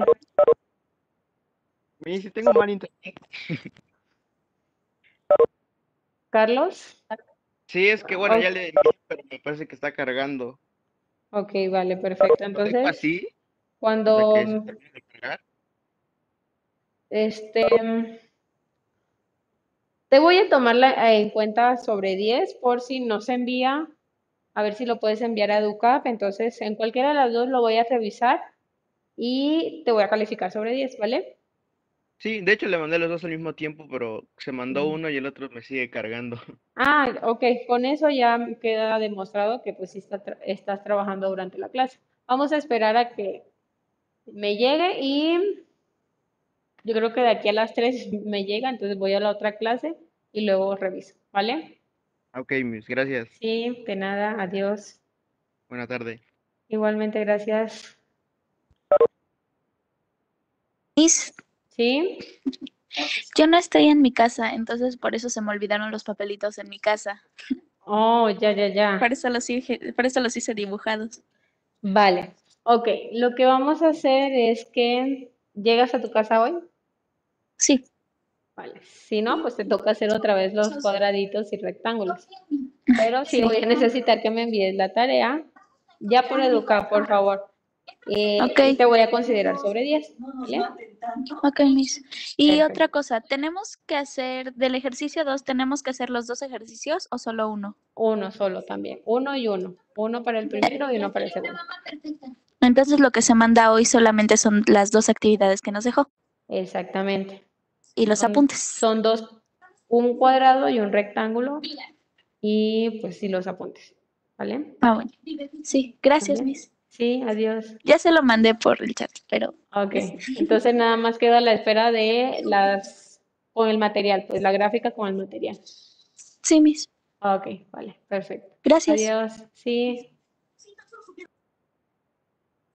Miss, si tengo mal internet. Carlos. Sí, es que bueno, ya le pero me parece que está cargando. Ok, vale, perfecto. Entonces, así, cuando de cargar. Este, te voy a tomar la- en cuenta sobre 10 por si no se envía, a ver si lo puedes enviar a EduCap. Entonces, en cualquiera de las dos lo voy a revisar y te voy a calificar sobre 10, ¿vale? Sí, de hecho le mandé los dos al mismo tiempo, pero se mandó uno y el otro me sigue cargando. Ah, ok, con eso ya queda demostrado que pues sí está tra- estás trabajando durante la clase. Vamos a esperar a que me llegue y yo creo que de aquí a las 3 me llega, entonces voy a la otra clase y luego reviso, ¿vale? Ok, Miss, gracias. Sí, de nada, adiós. Buena tarde. Igualmente, gracias. Miss, ¿Sí? yo no estoy en mi casa, entonces por eso se me olvidaron los papelitos en mi casa. Oh, ya, ya, ya. Por eso los hice, por eso los hice dibujados. Vale. Ok, lo que vamos a hacer es que llegas a tu casa hoy. Sí, Vale. Si no, pues te toca hacer otra vez los cuadraditos y rectángulos. Pero sí voy a necesitar que me envíes la tarea. Ya por educar, por favor. Eh, Ok. y te voy a considerar sobre 10. ¿Vale? ok, Miss. Y Perfecto. otra cosa, ¿tenemos que hacer del ejercicio 2, tenemos que hacer los dos ejercicios o solo uno? Uno solo también. Uno y uno. Uno para el primero y uno para el segundo. Entonces lo que se manda hoy solamente son las dos actividades que nos dejó Exactamente. y los Son- apuntes. Son dos, un cuadrado y un rectángulo. Y pues sí, los apuntes. ¿Vale? Ah, bueno. Sí, gracias, Vale. Miss. Sí, adiós. Ya se lo mandé por el chat, pero Ok. Entonces nada más quedo a la espera de las con el material, pues la gráfica con el material. sí, Miss. Ok, vale, perfecto. Gracias. Adiós. Sí,